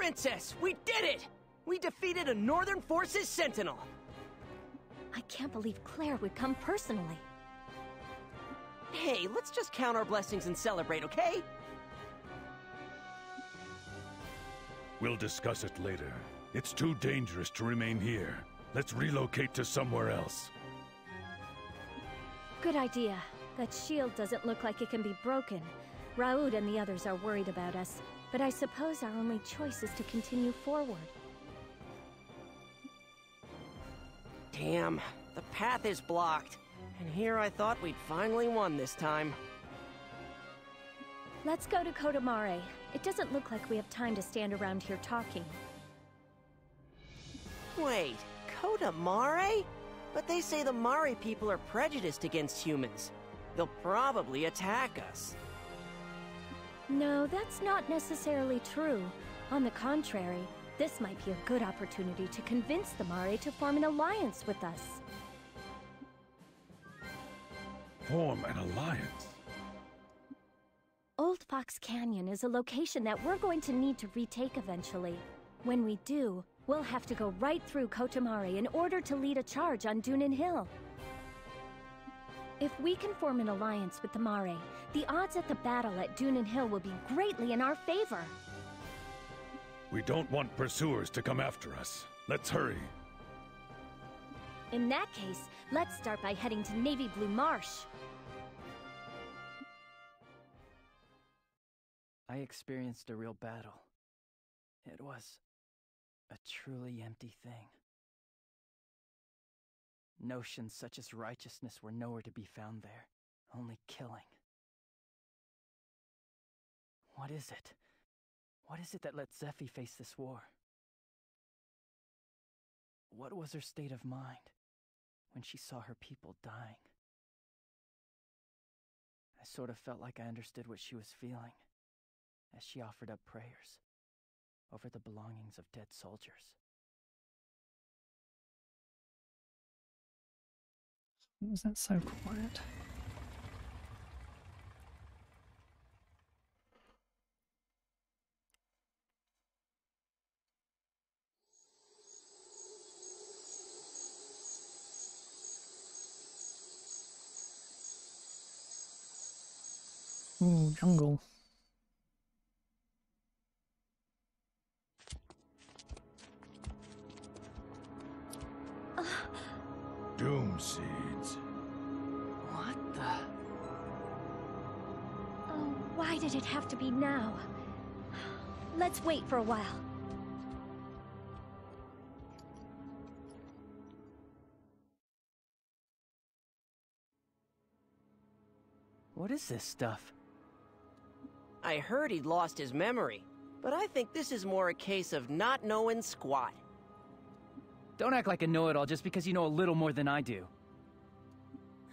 Princess, we did it! We defeated a Northern Forces Sentinel! I can't believe Claire would come personally. Hey, let's just count our blessings and celebrate, okay? We'll discuss it later. It's too dangerous to remain here. Let's relocate to somewhere else. Good idea. That shield doesn't look like it can be broken. Raoud and the others are worried about us, but I suppose our only choice is to continue forward. Damn, the path is blocked. And here I thought we'd finally won this time. Let's go to Costa Mare. It doesn't look like we have time to stand around here talking. Wait, Costa Mare? But they say the Mare people are prejudiced against humans. They'll probably attack us. No, that's not necessarily true. On the contrary, this might be a good opportunity to convince the Mare to form an alliance with us. Form an alliance. Old Fox Canyon is a location that we're going to need to retake eventually. When we do, we'll have to go right through Costa Mare in order to lead a charge on Dunan Hill. If we can form an alliance with the Mare, the odds at the battle at Dunan Hill will be greatly in our favor. We don't want pursuers to come after us. Let's hurry. In that case, let's start by heading to Navy Blue Marsh. I experienced a real battle. It was a truly empty thing. Notions such as righteousness were nowhere to be found there, only killing. What is it? What is it that let Zephie face this war? What was her state of mind when she saw her people dying? I sort of felt like I understood what she was feeling as she offered up prayers over the belongings of dead soldiers. Was that so quiet? Ooh, jungle. Did it have to be now? Let's wait for a while. What is this stuff? I heard he'd lost his memory, but I think this is more a case of not knowing squat. Don't act like a know-it-all just because you know a little more than I do.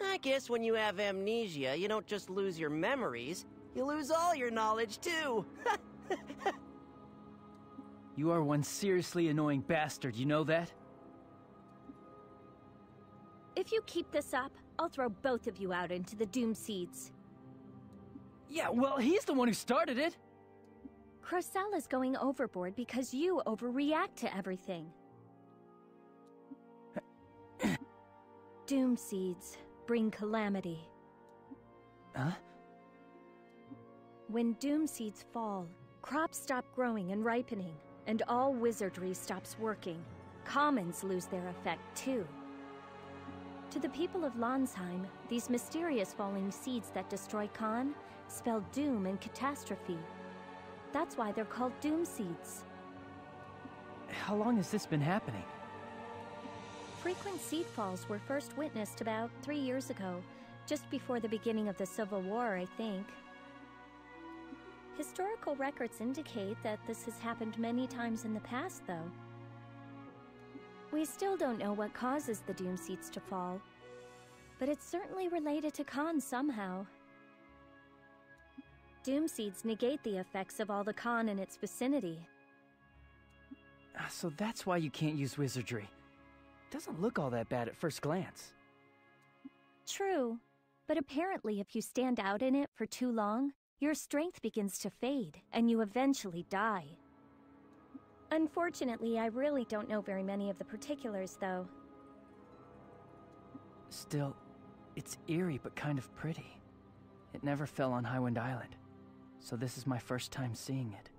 I guess when you have amnesia, you don't just lose your memories, you lose all your knowledge too. You are one seriously annoying bastard, you know that? If you keep this up, I'll throw both of you out into the Doom Seeds. Yeah, well, he's the one who started it! Crocell is going overboard because you overreact to everything. Doom Seeds bring calamity. Huh? When Doom Seeds fall, crops stop growing and ripening, and all wizardry stops working. Kamonds lose their effect too. To the people of Landsheim, these mysterious falling seeds that destroy Khan spell doom and catastrophe. That's why they're called Doom Seeds. How long has this been happening? Frequent seed falls were first witnessed about three years ago, just before the beginning of the Civil War, I think. Historical records indicate that this has happened many times in the past, though. We still don't know what causes the Doom Seeds to fall, but it's certainly related to Khan somehow. Doom Seeds negate the effects of all the Khan in its vicinity. Ah, So that's why you can't use wizardry. Doesn't look all that bad at first glance. True, but apparently if you stand out in it for too long, your strength begins to fade, and you eventually die. Unfortunately, I really don't know very many of the particulars, though. Still, it's eerie but kind of pretty. It never fell on Highwind Island, so this is my first time seeing it.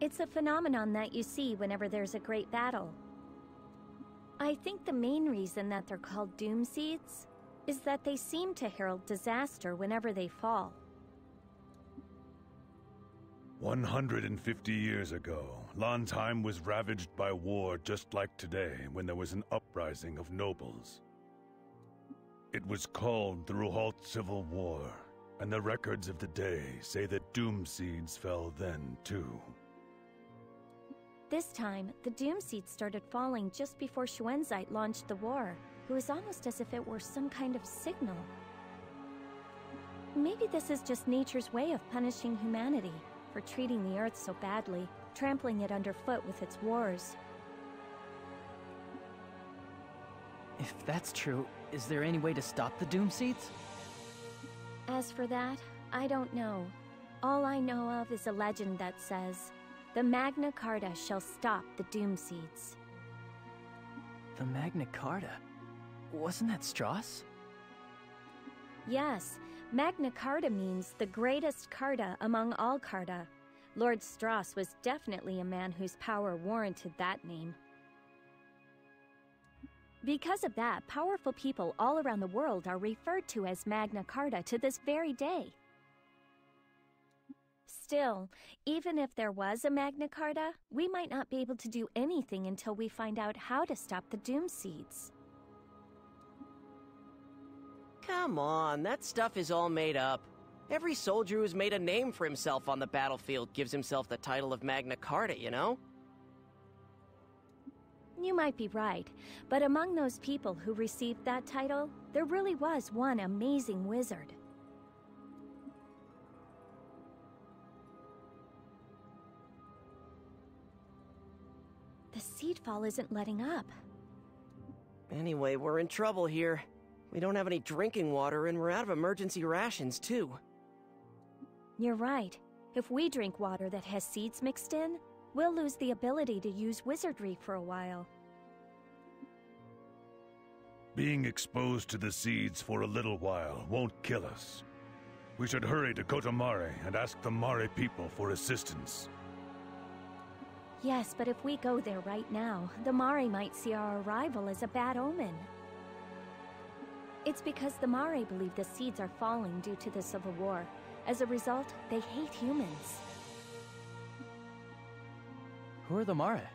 It's a phenomenon that you see whenever there's a great battle. I think the main reason that they're called Doom Seeds is that they seem to herald disaster whenever they fall. 150 years ago, Lanzheim was ravaged by war just like today when there was an uprising of nobles. It was called the Ruhalt Civil War, and the records of the day say that Doom Seeds fell then, too. This time, the Doom Seeds started falling just before Schwenzite launched the war. It was almost as if it were some kind of signal. Maybe this is just nature's way of punishing humanity for treating the Earth so badly, trampling it underfoot with its wars. If that's true, is there any way to stop the Doom Seeds? As for that, I don't know. All I know of is a legend that says, the Magna Carta shall stop the Doom Seeds. The Magna Carta? Wasn't that Strauss? Yes, Magna Carta means the greatest Carta among all Carta. Lord Strauss was definitely a man whose power warranted that name. Because of that, powerful people all around the world are referred to as Magna Carta to this very day. Still, even if there was a Magna Carta, we might not be able to do anything until we find out how to stop the Doom Seeds. Come on, that stuff is all made up. Every soldier who's made a name for himself on the battlefield gives himself the title of Magna Carta, you know? You might be right, but among those people who received that title, there really was one amazing wizard. The seedfall isn't letting up. Anyway, we're in trouble here. We don't have any drinking water, and we're out of emergency rations, too. You're right. If we drink water that has seeds mixed in, we'll lose the ability to use wizardry for a while. Being exposed to the seeds for a little while won't kill us. We should hurry to Costa Mare and ask the Mare people for assistance. Yes, but if we go there right now, the Mare might see our arrival as a bad omen. It's because the Mare believe the seeds are falling due to the Civil War. As a result, they hate humans. Who are the Mare?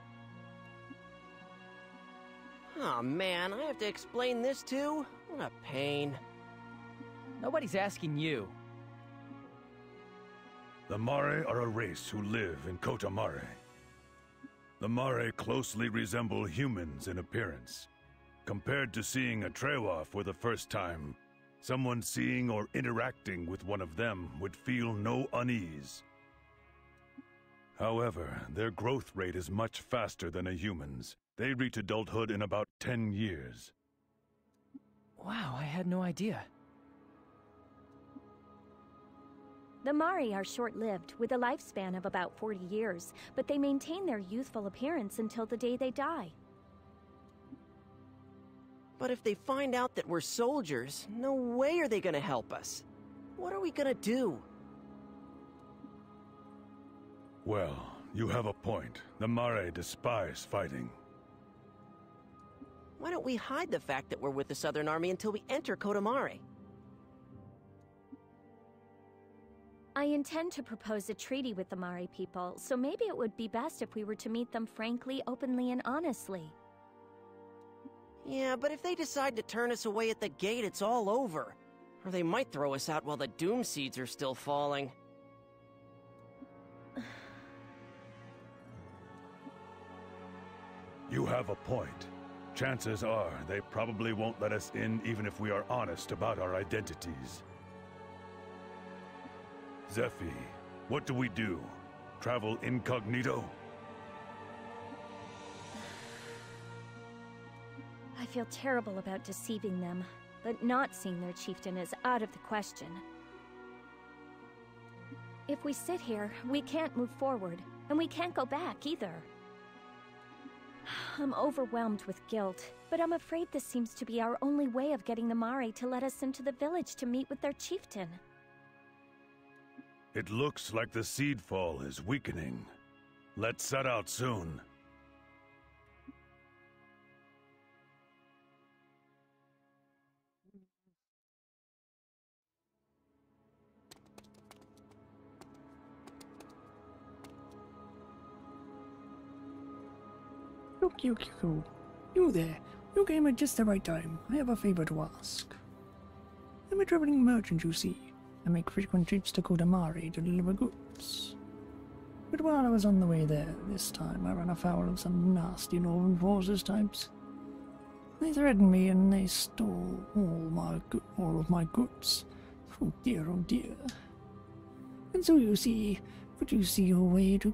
Oh man, I have to explain this too? What a pain. Nobody's asking you. The Mare are a race who live in Costa Mare. The Mare closely resemble humans in appearance. Compared to seeing a Trewa for the first time, someone seeing or interacting with one of them would feel no unease. However, their growth rate is much faster than a human's. They reach adulthood in about 10 years. Wow, I had no idea. The Mare are short lived, with a lifespan of about 40 years, but they maintain their youthful appearance until the day they die. But if they find out that we're soldiers, no way are they gonna help us. What are we gonna do? Well, you have a point. The Mare despise fighting. Why don't we hide the fact that we're with the Southern Army until we enter Costa Mare? I intend to propose a treaty with the Mare people, so maybe it would be best if we were to meet them frankly, openly, and honestly. Yeah, but if they decide to turn us away at the gate, it's all over. Or they might throw us out while the doom seeds are still falling. You have a point. Chances are they probably won't let us in even if we are honest about our identities. Zephie, what do we do? Travel incognito? I feel terrible about deceiving them, but not seeing their chieftain is out of the question. If we sit here, we can't move forward, and we can't go back either. I'm overwhelmed with guilt, but I'm afraid this seems to be our only way of getting the Mare to let us into the village to meet with their chieftain. It looks like the seed fall is weakening. Let's set out soon. Look, you, you, you there. You came at just the right time. I have a favor to ask. I'm a traveling merchant, you see. I make frequent trips to Costa Mare to deliver goods. But while I was on the way there this time, I ran afoul of some nasty Northern Forces types. They threatened me and they stole all my all of my goods. Oh dear, oh dear. And so you see, could you see your way to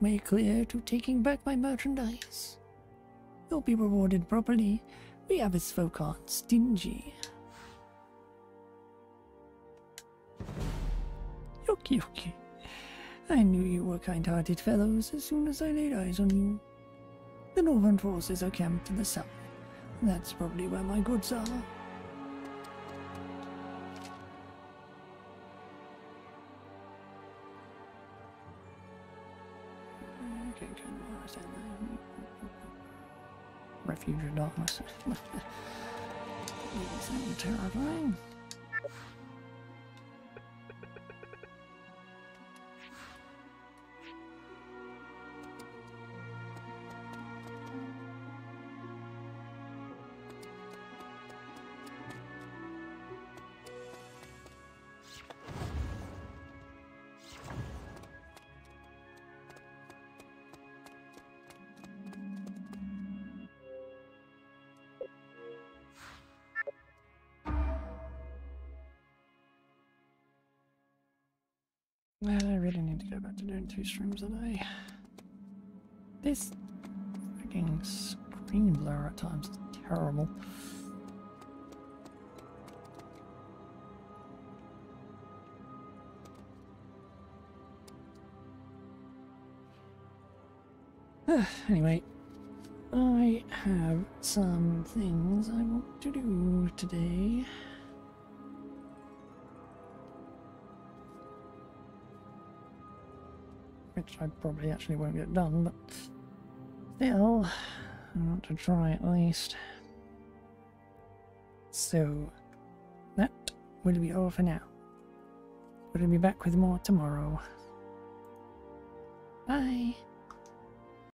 way clear to taking back my merchandise? You'll be rewarded properly. We have its folk aren't stingy. Yoki yoki. I knew you were kind-hearted fellows as soon as I laid eyes on you. The northern forces are camped to the south. That's probably where my goods are. Darkness. Doesn't terrifying. Doing two streams a day. This fucking screen blur at times is terrible. anyway, I have some things I want to do today. Which I probably actually won't get done, but still, I want to try at least. So, that will be all for now. I'll be back with more tomorrow. Bye.